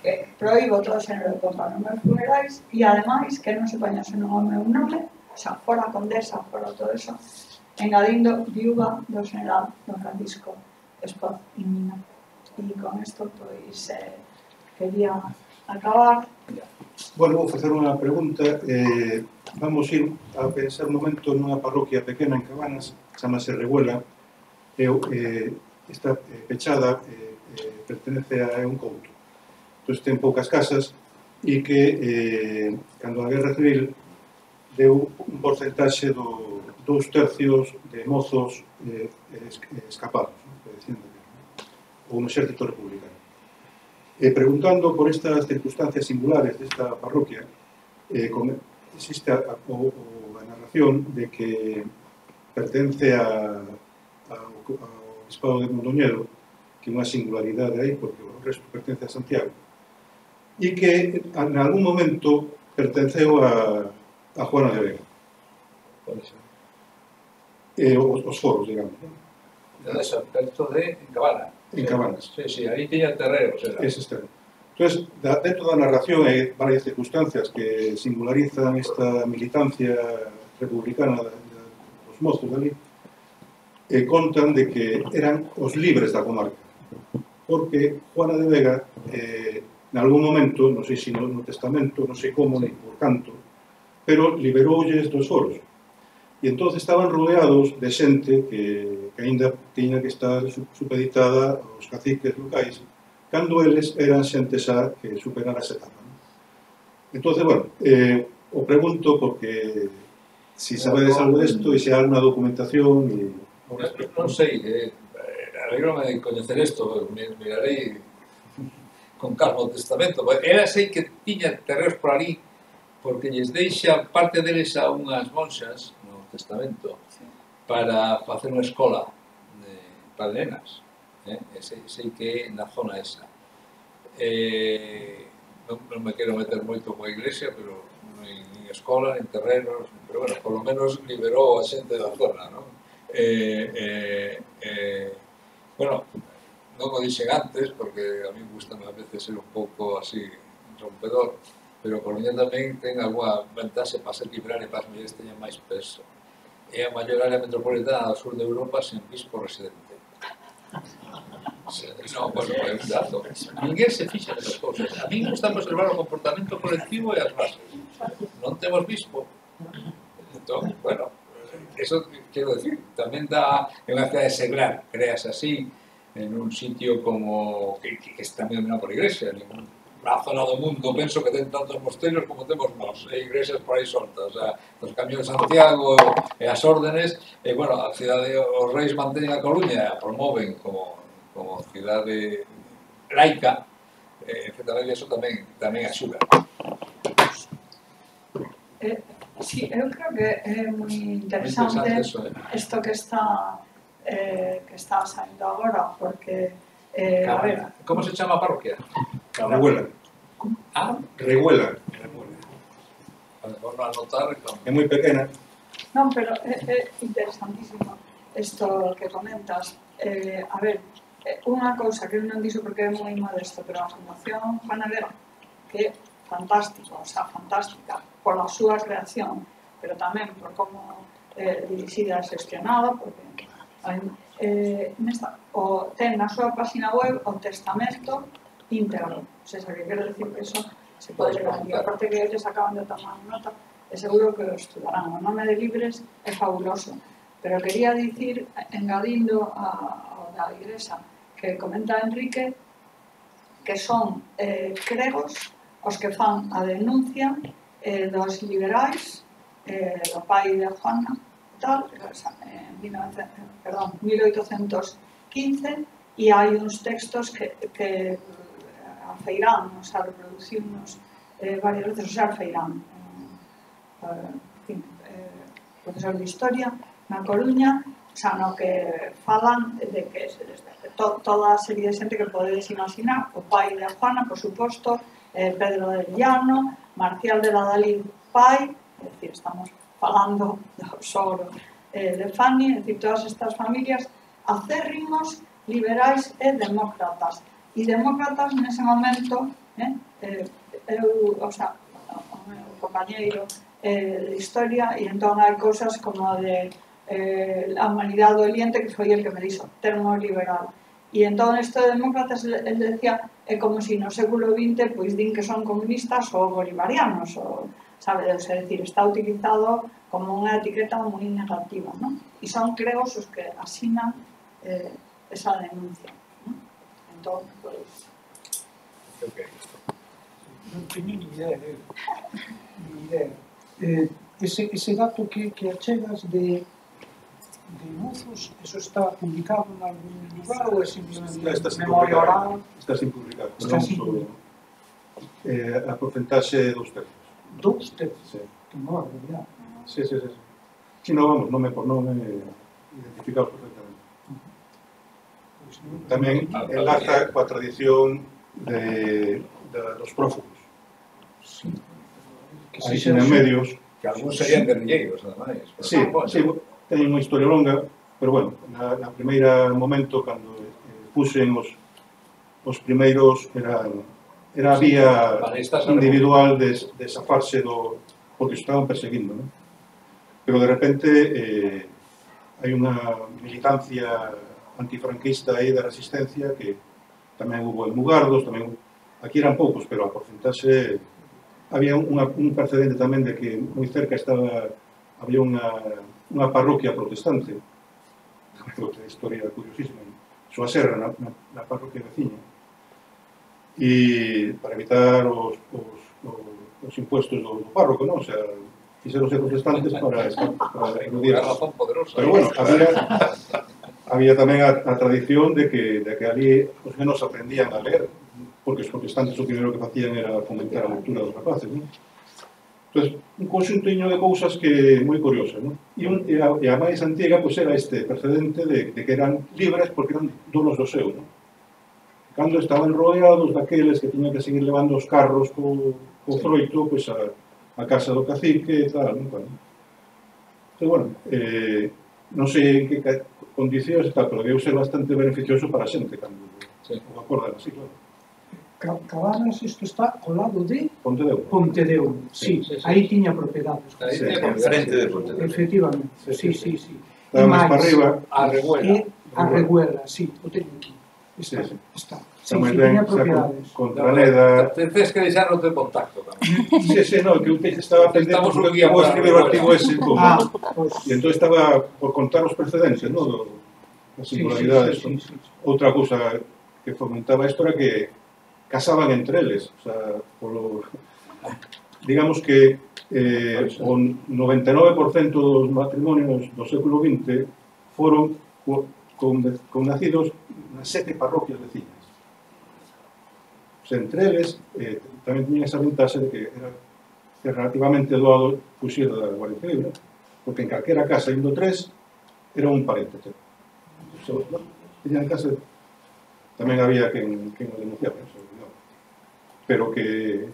que proíbo todo xénero de compra nos meus funerais e ademais que non se poñase no meu nome, xa fora condesa, fora todo eso, engadindo viúva do general don Francisco Espoz e Mina. E con isto, pois, eh, quería acabar. Bueno, vou facer unha pregunta. Eh, vamos ir a pensar un momento nunha parroquia pequena en Cabanas, chamase Reguela, eu, eh, está eh, pechada, eh, eh, pertenece a un couto pois ten poucas casas e que eh, cando a guerra civil deu un porcentaxe do dous tercios de mozos eh, escapados, dicindo ou un exército republicano. E preguntando por estas circunstancias singulares desta parroquia, eh, con, existe a, o, o, a narración de que pertence a, a, ao Estado de Mondoñedo, que é unha singularidade aí, porque o resto pertence a Santiago, e que en algún momento pertenceu a, a Juana de Vega. Eh, os, os foros, digamos. Entonces, aspecto de en Cabana. En Cabanas. Sí, sí, aí tiñan terreos. Era. Ese está. Entón, dentro da narración hai varias circunstancias que singularizan esta militancia republicana dos mozos dali, e contan de que eran os libres da comarca. Porque Juana de Vega eh, en algún momento, non sei se no, no testamento, non sei como, nem por canto, pero liberoulles dos oros. E entón estaban rodeados de xente que, que ainda tiña que estar supeditada aos caciques locais, cando eles eran xente xa que superara esa etapa. Non? Entón, bueno, eh, o pregunto porque si sabedes algo desto e se hai alguna documentación e... Non sei, eh, eh alegrome de coñecer isto, mirarei con calma o testamento. Era sei que tiña terreos por ali porque lles deixa parte deles a unhas monxas no testamento para facer unha escola de, para nenas. Eh? Sei, sei que é na zona esa. Eh, non, non me quero meter moito coa iglesia, pero en, en escola, en terrenos, pero bueno, por lo menos liberou a xente da zona, non? Eh, eh, eh, bueno, non o dixen antes, porque a mí gusta a veces ser un pouco así rompedor, pero Coruña tamén ten alguna vantaxe para ser liberal e para as mulleres teñan máis peso. É a maior área metropolitana do sur de Europa sen bispo residente. No, bueno, é un dato. Ninguén se fixa nesas cousas. A mí gusta observar o comportamento colectivo e as bases. Non temos bispo. Entón, bueno, eso quero decir, tamén dá en unha cidade seglar, creas así, en un sitio como que, que está dominado por iglesias. Ningún, na zona do mundo penso que ten tantos mosteiros como temos nós, e igrexas por aí soltas, a, os camións de Santiago e as órdenes, e bueno, a cidade, os reis mantén a Coruña, a promoven como, como cidade laica, e, efectivamente, eso tamén, tamén axuda. Eh, sí, eu creo que é moi interesante, interesante eso, eh? que está eh, que está saindo agora, porque... Eh, a Ver, Como se chama a parroquia? Cabrehuela. Ah, Rehuela. Vamos a anotar. É moi pequena. Non, pero é, é interesantísimo isto que comentas. Eh, a ver, eh, unha cousa que eu non dixo porque é moi modesto, pero a Fundación Panadera, que é fantástica, o sea, fantástica, pola súa creación, pero tamén por como eh, dirixida e xestionada, porque eh, nesta, o, ten na súa página web o testamento íntegro. O sea, que quero decir que eso se pode levar. E aparte que eles acaban de tomar nota, e seguro que o estudarán. O nome de Libres é fabuloso. Pero quería dicir, engadindo a, a da igresa que comenta Enrique, que son eh, cregos os que fan a denuncia eh, dos liberais, eh, do pai de Juana, tal, en eh, 19, perdón, 1815, e hai uns textos que, que eh, a Feirán, o sea, reproducimos eh, varias veces, o sea, Feirán, eh, eh fin, eh, profesor de Historia, na Coruña, xa no que falan de que to, toda a serie de xente que podedes imaginar, o pai de Juana, por suposto, eh, Pedro del Llano, Marcial de Ladalí, pai, é dicir, estamos falando do soro eh, de Fanny, é dicir, todas estas familias acérrimos, liberais e demócratas. E demócratas nese momento, eh, eh, eu, o sea, o meu compañeiro eh, de historia, e entón hai cousas como de eh, a humanidade do Oriente, que foi el que me dixo, termo liberal. E entón isto de demócratas, el decía, é como se si no século XX pois din que son comunistas ou bolivarianos ou sabe, o sea, decir, está utilizado como unha etiqueta moi negativa, non? E son creos os que asinan eh, esa denuncia, non? Entón, pois... Pues... que Non teño ni idea, eh? ni idea. Eh, ese, ese dato que, que achegas de de mozos, eso está publicado en algún lugar ou é simplemente está, está sin memoria oral? Está sin publicar. Está sin publicar. Eh, a porcentaxe dos perros. Dope tercios. Sí. Que no ya. Sí, sí, sí. Sí, sí no, vamos, no me, no me identificado perfectamente. Pois -huh. Tamén enlaza coa tradición de, de dos prófugos. Sí. Que se xen en medios. Que algúns serían guerrilleiros, ademais. Sí, sí, teñen unha historia longa, pero bueno, na, na primeira momento, cando eh, puxen os, os primeiros eran era a vía individual de, de zafarse do, porque estaban perseguindo, ¿no? Pero de repente eh, hai unha militancia antifranquista aí da resistencia que tamén hubo en Mugardos, tamén aquí eran poucos, pero a porcentaxe había unha, un precedente tamén de que moi cerca estaba había unha, unha parroquia protestante outra historia curiosísima súa Serra, na, na, na parroquia veciña e para evitar os, os, os impuestos do, do párroco, non? O sea, fixeronse protestantes para, para eludir. Pero bueno, había, había tamén a, a tradición de que, de que ali os menos aprendían a ler, porque os protestantes o primeiro que facían era fomentar a lectura dos rapaces, non? Entón, un conxuntiño de cousas que moi curiosas, non? E, un, e, a, e a máis antiga, pois, era este precedente de, de que eran libres porque eran donos do seu, non? cando estaban rodeados daqueles que tiñan que seguir levando os carros co, co sí. froito pois a, a casa do cacique e tal, non? Bueno. Entón, bueno, eh, non sei en que condicións e tal, pero deu ser bastante beneficioso para a xente cando sí. o acordan así, claro. Cabanas, isto está ao lado de Pontedeume. Pontedeume, sí, sí, sí, sí. aí tiña propiedades. Aí sí, tiña propiedades. Frente de Pontedeume. Efectivamente, sí, sí, sí. sí. Estaba máis para arriba. A Reguela. A Reguela, sí, o teño aquí. Está, sí, sí. está se sí, meten sí, con, contra Leda. Tens que deixar o teu contacto tamén. Sí, sí, no, que eu estaba pendente porque que vos escribir o artigo ese como. Ah, pues. E entón estaba por contar os precedentes, no, do, as singularidades. Sí, sí, sí, sí, sí. Outra cousa que fomentaba isto era que casaban entre eles, o sea, polo digamos que eh, o 99% dos matrimonios do século XX foron con, con, con nacidos nas sete parroquias vecinas. Se entre eles, eh, tamén tiñan esa ventaxe de que era que relativamente doado fuxir da Guardia Civil, porque en calquera casa indo tres, era un parente teu. So, no, tiñan casa, tamén había quen, quen o denunciaba, so, no. pero que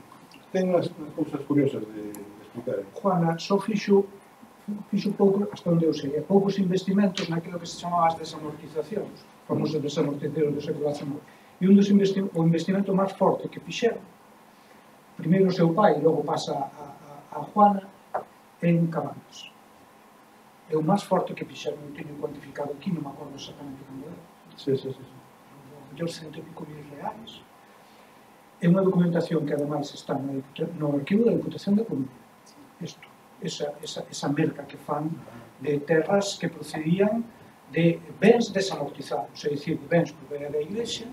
ten as, as cousas curiosas de, de explicar. Juana, só fixo fixo pouco, hasta onde eu sei, eh, poucos investimentos naquilo que se chamaba as desamortizacións, famosas desamortizacións do século XIX e un dos investi o investimento máis forte que fixeron primeiro o seu pai e logo pasa a, a, a Juana en Cabanos é o máis forte que fixeron non teño cuantificado aquí, non me acordo exactamente como é. Sí, sí, sí, sí. o mellor cento e pico mil reais. É unha documentación que ademais está no, no arquivo da Diputación da Comunidade. Isto, esa, esa, esa merca que fan de terras que procedían de bens desamortizados, é dicir, de bens que veía da Iglesia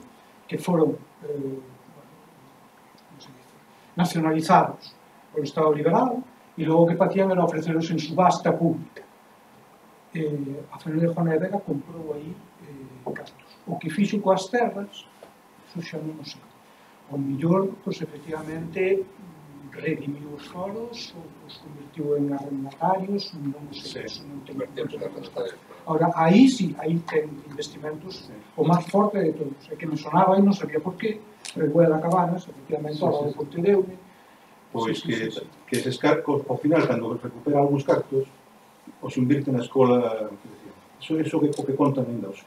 que foron eh, nacionalizados polo Estado liberal e logo que patían era ofreceros en subasta pública. Eh, a Fernández Juana de Vega comprou aí eh, castos. O que fixo coas terras, iso xa non o sei. O millor, pois, efectivamente, redimiu os foros, os convertiu en arrendatarios, non sei, sí, non tengo... Convertiu en arrendatarios, Ahora, aí sí, aí ten investimentos o máis forte de todos. É que me sonaba e non sabía por qué, pero igual da Cabanas, efectivamente, sí, sí. de Pontedeune. Pois sí, que, sí, sí. que eses carcos, ao final, cando recupera algúns cartos, os invirte na escola, que decía, eso, eso que, o que contan ainda os